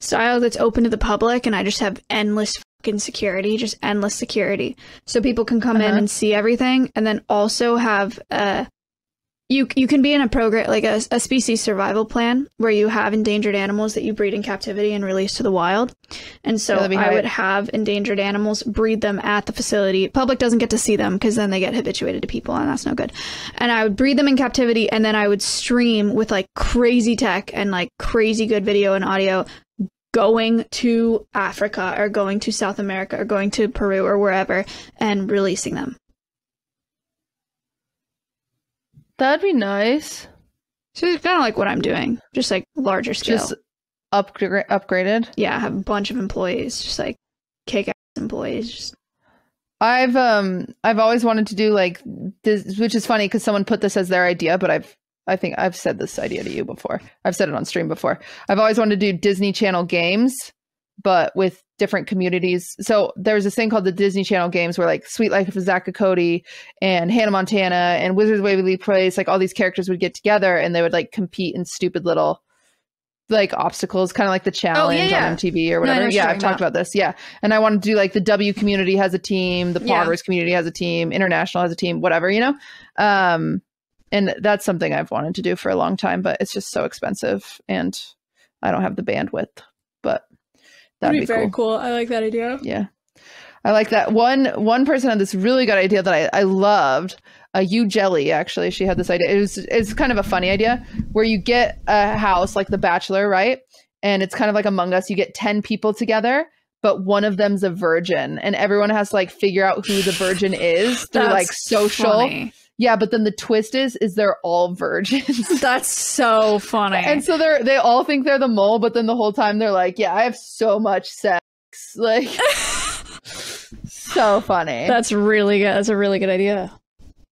style that's open to the public, and I just have endless security, just endless security, so people can come in
Uh-huh.
and see everything, and then also have a you you can be in a program like a, a species survival plan where you have endangered animals that you breed in captivity and release to the wild. And so
Yeah,
i would have endangered animals breed them at the facility. Public doesn't get to see them because then they get habituated to people and that's no good. And i would breed them in captivity and then i would stream with like crazy tech and like crazy good video and audio going to africa or going to south america or going to peru or wherever and releasing them
That'd be nice.
So it's kind of like what I'm doing, just like larger scale.
Just upgra- upgraded.
yeah, I have a bunch of employees, just like kick ass employees. Just
I've um I've always wanted to do like this, which is funny because someone put this as their idea, but I've I think I've said this idea to you before. I've said it on stream before. I've always wanted to do Disney Channel games, but with different communities. So there's this thing called the Disney Channel games where like Sweet Life of Zach and Cody and Hannah Montana and Wizards of Waverly Place, like all these characters would get together and they would like compete in stupid little like obstacles, kind of like the challenge
yeah.
on MTV or
No,
whatever.
what
yeah, I've talked about this. Yeah. And I want to do like the W community has a team, the
Yeah.
Poggers community has a team, International has a team, whatever, you know? Um, and that's something I've wanted to do for a long time, but it's just so expensive and I don't have the bandwidth. But that'd be, cool.
cool. I like that idea.
Yeah. I like that. One one person had this really good idea that I, I loved. Uh, you Jelly, actually, she had this idea. It was it's kind of a funny idea where you get a house like The Bachelor, right? And it's kind of like Among Us. You get ten people together, but one of them's a virgin, and everyone has to like figure out who the virgin is through like social. Yeah, but then the twist is is they're all virgins.
That's so funny.
And so they're they all think they're the mole, but then the whole time they're like, "Yeah, I have so much sex." Like so funny.
That's really good. That's a really good idea.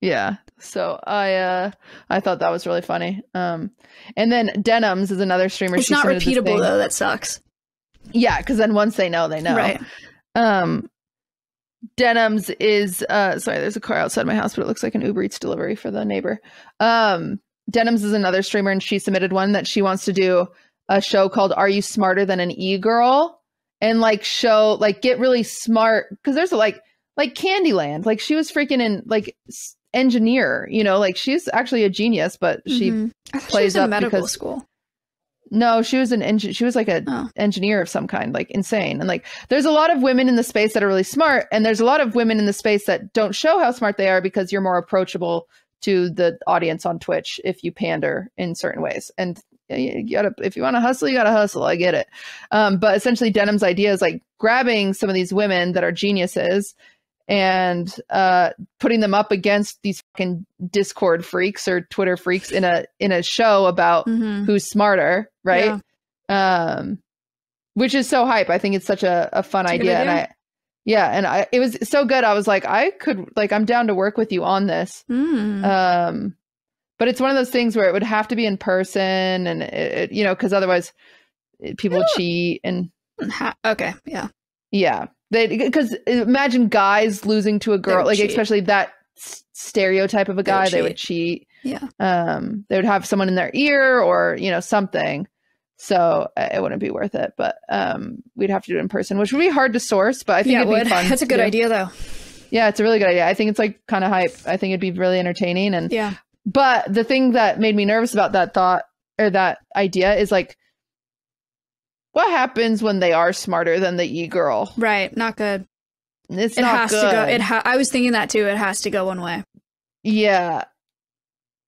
yeah. So I uh I thought that was really funny. Um and then Denims is another streamer.
It's
She
not repeatable though. That sucks.
Yeah, because then once they know, they know.
Right.
Um Denims is uh sorry, there's a car outside my house, but it looks like an Uber Eats delivery for the neighbor. Um Denims is another streamer and she submitted one that she wants to do a show called Are You Smarter Than an E-Girl? And like show like get really smart because there's a like like Candyland. Like she was freaking in like engineer, you know, like she's actually a genius, but she
Mhm. She
plays
was
up
medical
because-
school.
No, she was an engine. She was like a
Oh.
engineer of some kind, like insane. And like, there's a lot of women in the space that are really smart, and there's a lot of women in the space that don't show how smart they are because you're more approachable to the audience on Twitch if you pander in certain ways. And you gotta, if you want to hustle, you gotta hustle. I get it. Um, but essentially, Denim's idea is like grabbing some of these women that are geniuses and uh, putting them up against these fucking Discord freaks or Twitter freaks in a in a show about
Mhm.
who's smarter, right? Um, which is so hype. I think it's such a, a fun idea, and. I, yeah, and I it was so good. I was like, I could like, I'm down to work with you on this.
Mm.
Um, but it's one of those things where it would have to be in person, and it, it- you know, because otherwise people cheat and
Ha- okay, yeah.
yeah, they because imagine guys losing to a girl, like
cheat.
especially that stereotype of a guy, they would cheat.
Yeah.
Um, they would have someone in their ear or you know something. So uh, it wouldn't be worth it, but um, we'd have to do it in person, which would be hard to source. But I think
yeah, it
it'd
would.
be fun.
That's a good
do.
idea, though.
Yeah, it's a really good idea. I think it's like kind of hype. I think it'd be really entertaining. And
Yeah.
but the thing that made me nervous about that thought or that idea is like, what happens when they are smarter than the e girl?
Right. Not good.
It's
it
not
has
good.
to go. It ha- I was thinking that too. It has to go one way.
yeah.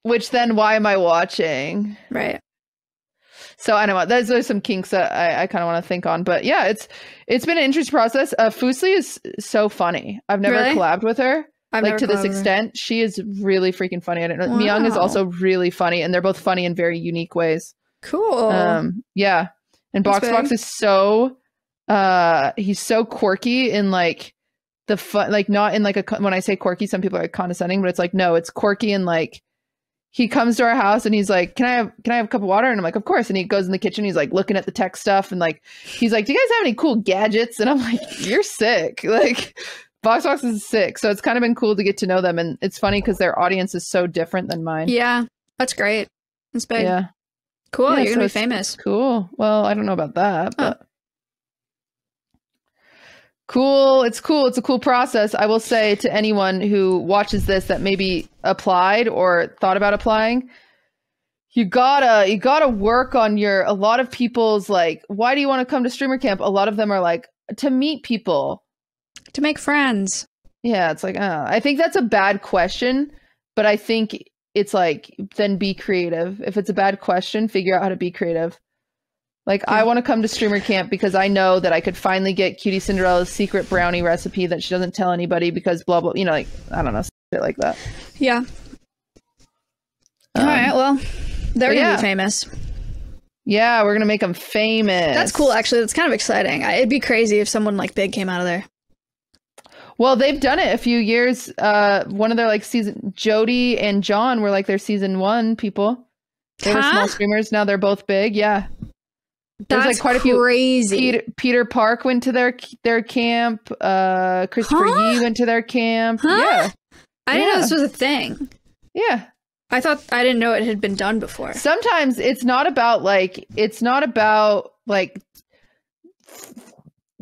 Which then, why am I watching?
Right.
So I don't know. There's, there's some kinks that I, I kind of want to think on, but yeah, it's it's been an interesting process. Uh, Fuslie is so funny. I've never
Really?
collabed with her.
I've
like to this
collabed with her.
extent. She is really freaking funny. I don't know. Myung is also really funny, and they're both funny in very unique ways.
Cool.
Um, yeah, and Box Box is so uh he's so quirky in like the fun, like not in like a when I say quirky, some people are like condescending, but it's like no, it's quirky and like he comes to our house and he's like, "Can I have can I have a cup of water?" And I'm like, "Of course." And he goes in the kitchen. He's like looking at the tech stuff and like he's like, "Do you guys have any cool gadgets?" And I'm like, "You're sick." Like Box Box is sick. So it's kind of been cool to get to know them, and it's funny because their audience is so different than mine.
yeah. That's great. That's big.
Yeah.
Cool.
Yeah,
You're
so
gonna be famous.
Cool. Well, I don't know about that,
Oh.
but cool. It's cool. It's a cool process. I will say to anyone who watches this that maybe applied or thought about applying, you gotta you gotta work on your. A lot of people's like, why do you want to come to streamer camp? A lot of them are like to meet people.
To make friends.
Yeah, it's like uh, I think that's a bad question, but I think it's like then be creative. If it's a bad question, figure out how to be creative. Like I want to come to streamer camp because I know that I could finally get QTCinderella's secret brownie recipe that she doesn't tell anybody because blah blah. You know, like I don't know, shit like that.
Yeah.
Um,
All right. Well, they're gonna
yeah.
be famous.
Yeah, we're gonna make them famous.
That's cool. Actually, that's kind of exciting. I, it'd be crazy if someone like big came out of there.
Well, they've done it a few years. Uh, one of their like season, Jody and John were like their season one people. They were
Huh?
small streamers. Now they're both big. Yeah. There's,
That's
like, quite a few-
crazy.
Peter, Peter Park went to their their camp. Uh, Christopher
Huh?
Yee went to their camp.
Huh?
Yeah,
I didn't know this was a thing.
yeah.
I thought I didn't know it had been done before.
Sometimes it's not about like it's not about like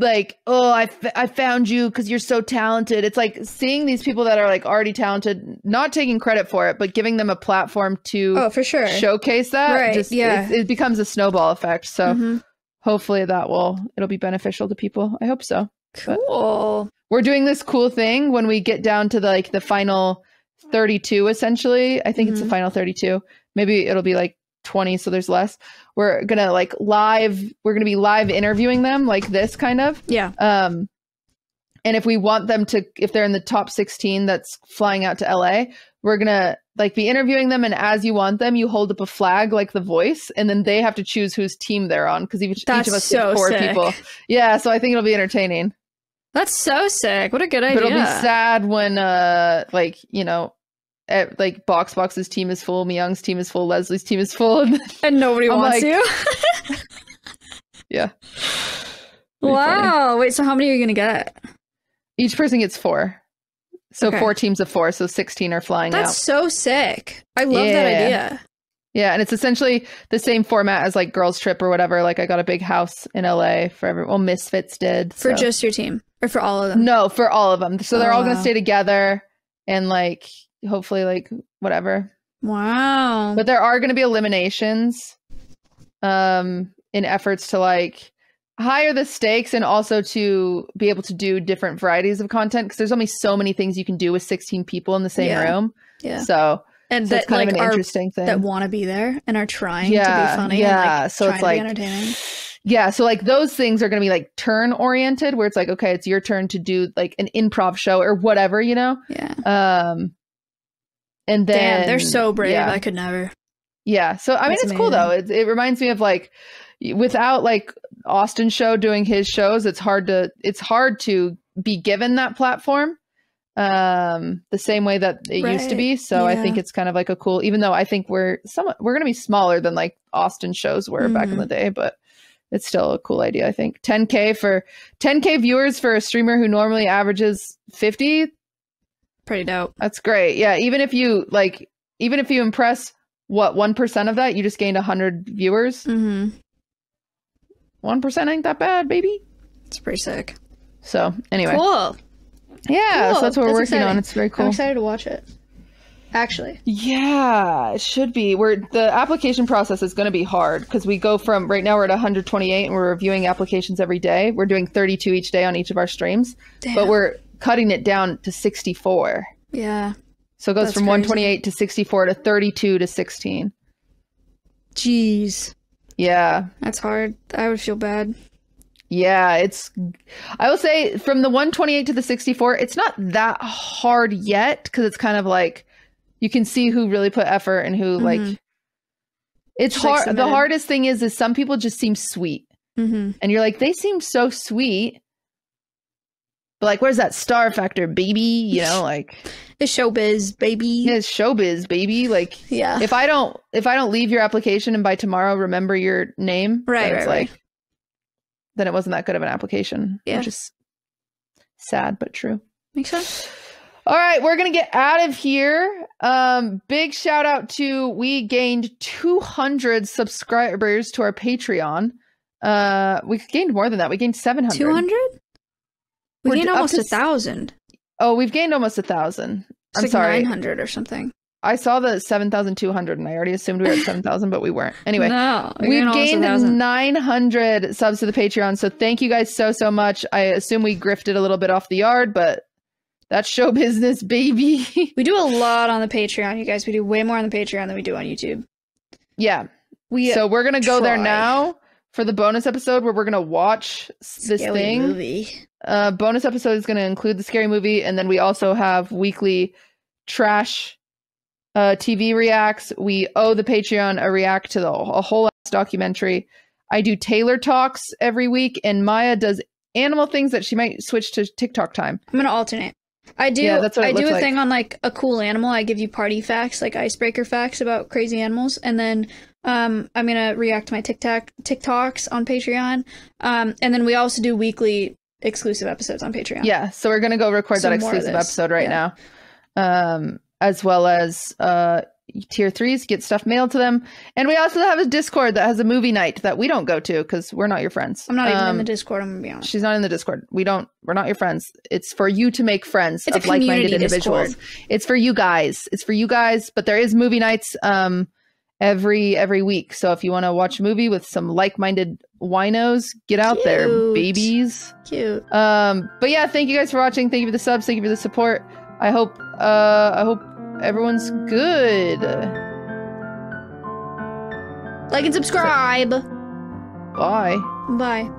like oh I, f- I found you because you're so talented. It's like seeing these people that are like already talented, not taking credit for it, but giving them a platform to
Oh, for sure.
showcase that.
Right,
Just
yeah.
it, it becomes a snowball effect. So
Mhm.
hopefully that will it'll be beneficial to people. I hope so.
Cool.
we're doing this cool thing when we get down to the, like the final 32 essentially i think it's the
Mhm.
final 32 maybe it'll be like 20 so there's less we're gonna like live we're gonna be live interviewing them like this kind of
Yeah.
um and if we want them to if they're in the top 16 that's flying out to la we're gonna like be interviewing them and as you want them you hold up a flag like the voice and then they have to choose whose team they're on because each, each of us
so
four
sick.
people yeah so i think it'll be entertaining
That's so sick. What a good
but
idea.
it'll be sad when uh like you know like box box's team is full myung's team is full leslie's team is full and
And nobody
I'm
wants
like-
you.
yeah It'll be funny.
wow. Wait, so how many are you going to get?
each person gets four so
Okay.
four teams of four so 16 are flying
That's
out
so sick. I love that idea.
yeah and it's essentially the same format as like girls trip or whatever like i got a big house in la for everyone well misfits did
For just your team or for all of them?
no for all of them so they're
Oh,
all gonna
wow.
stay together and like hopefully like whatever
Wow.
but there are gonna be eliminations um, in efforts to like higher the stakes and also to be able to do different varieties of content because there's only so many things you can do with 16 people in the same
Yeah.
room.
Yeah.
So,
and
so
that
kind
like
of an
are
interesting thing.
that want to be there and are trying
Yeah,
to be funny.
yeah,
like,
so it's like-
entertaining.
yeah, so like those things are going to be like turn oriented where it's like okay, it's your turn to do like an improv show or whatever, you know?
Yeah.
Um and then
Damn, they're so brave.
Yeah.
I could never.
Yeah. So I mean,
That's
it's cool though. It, it reminds me of like without like Austin show doing his shows, it's hard to it's hard to be given that platform um the same way that it used to be so i think it's kind of like a cool even though i think we're somewhat we're going to be smaller than like austin shows were back in the day but it's still a cool idea i think 10k for 10k viewers for a streamer who normally averages 50
Pretty dope.
that's great. Yeah, even if you like, even if you impress what one percent of that, you just gained hundred viewers.
Mm-hmm.
One percent ain't that bad, baby.
It's pretty sick.
So anyway,
Cool.
yeah, so that's what we're working
exciting.
on. It's very cool.
I'm excited to watch it. Actually.
Yeah, it should be. We're the application process is going to be hard because we go from right now we're at 128 and we're reviewing applications every day. We're doing 32 each day on each of our streams,
Damn.
but we're cutting it down to 64.
yeah.
So it goes from
crazy.
128 to 64 to 32 to 16.
Jeez.
Yeah.
That's hard. I would feel bad.
Yeah, it's I will say from the 128 to the 64, it's not that hard yet cuz it's kind of like you can see who really put effort and who like
Mhm.
it's
Just, like,
hard the hardest thing is is some people just seem sweet
Mm-hmm.
and you're like they seem so sweet. But like where's that star factor, baby? You know, like
It's showbiz, baby.
it's showbiz, baby. Like
Yeah.
if I don't if I don't leave your application and by tomorrow remember your name,
Right,
then it's
right,
like then it wasn't that good of an application.
Yeah.
Which is sad but true.
Makes sense.
All right, we're gonna get out of here. Um, big shout out to we gained 200 subscribers to our Patreon. Uh, we gained more than that. We gained 700.
200? We gained almost a thousand.
Oh, we've gained almost a thousand. I'm
like
sorry.
900 or something.
I saw the 7,200 and I already assumed we were at 7,000, but we weren't. Anyway,
no, we
We've gained 900 subs to the Patreon, so thank you guys so so much. I assume we grifted a little bit off the yard, but that's show business, baby.
We do a lot on the Patreon, you guys. We do way more on the Patreon than we do on YouTube.
yeah.
We
so we're gonna go there now for the bonus episode where we're gonna watch this
Scary
thing.
movie.
Uh, bonus episode is gonna include the scary movie, and then we also have weekly trash uh, TV reacts. We owe the Patreon a react to the a whole ass documentary. I do Taylor talks every week, and Maya does animal things that she might switch to TikTok time.
I'm gonna alternate. I do.
Yeah, that's what
I do a
like.
thing on like a cool animal. I give you party facts, like icebreaker facts about crazy animals, and then um, I'm gonna react to my TikTok TikToks on Patreon. Um, and then we also do weekly exclusive episodes on Patreon.
Yeah, so we're gonna go record
So
that exclusive episode right
Yeah.
now, um, as well as uh, tier threes get stuff mailed to them, and we also have a Discord that has a movie night that we don't go to because we're not your friends.
I'm not even in
Um,
the Discord. I'm gonna be honest.
She's not in the Discord. We don't. We're not your friends. It's for you to make friends
It's
of like-minded
community
individuals.
Discord.
It's for you guys. It's for you guys. But there is movie nights um every every week. So if you want to watch a movie with some like-minded winos, get out there, babies.
Cute.
Um, but yeah, thank you guys for watching. Thank you for the subs. Thank you for the support. I hope. Uh, I hope everyone's good.
Like and subscribe.
Bye.
Bye.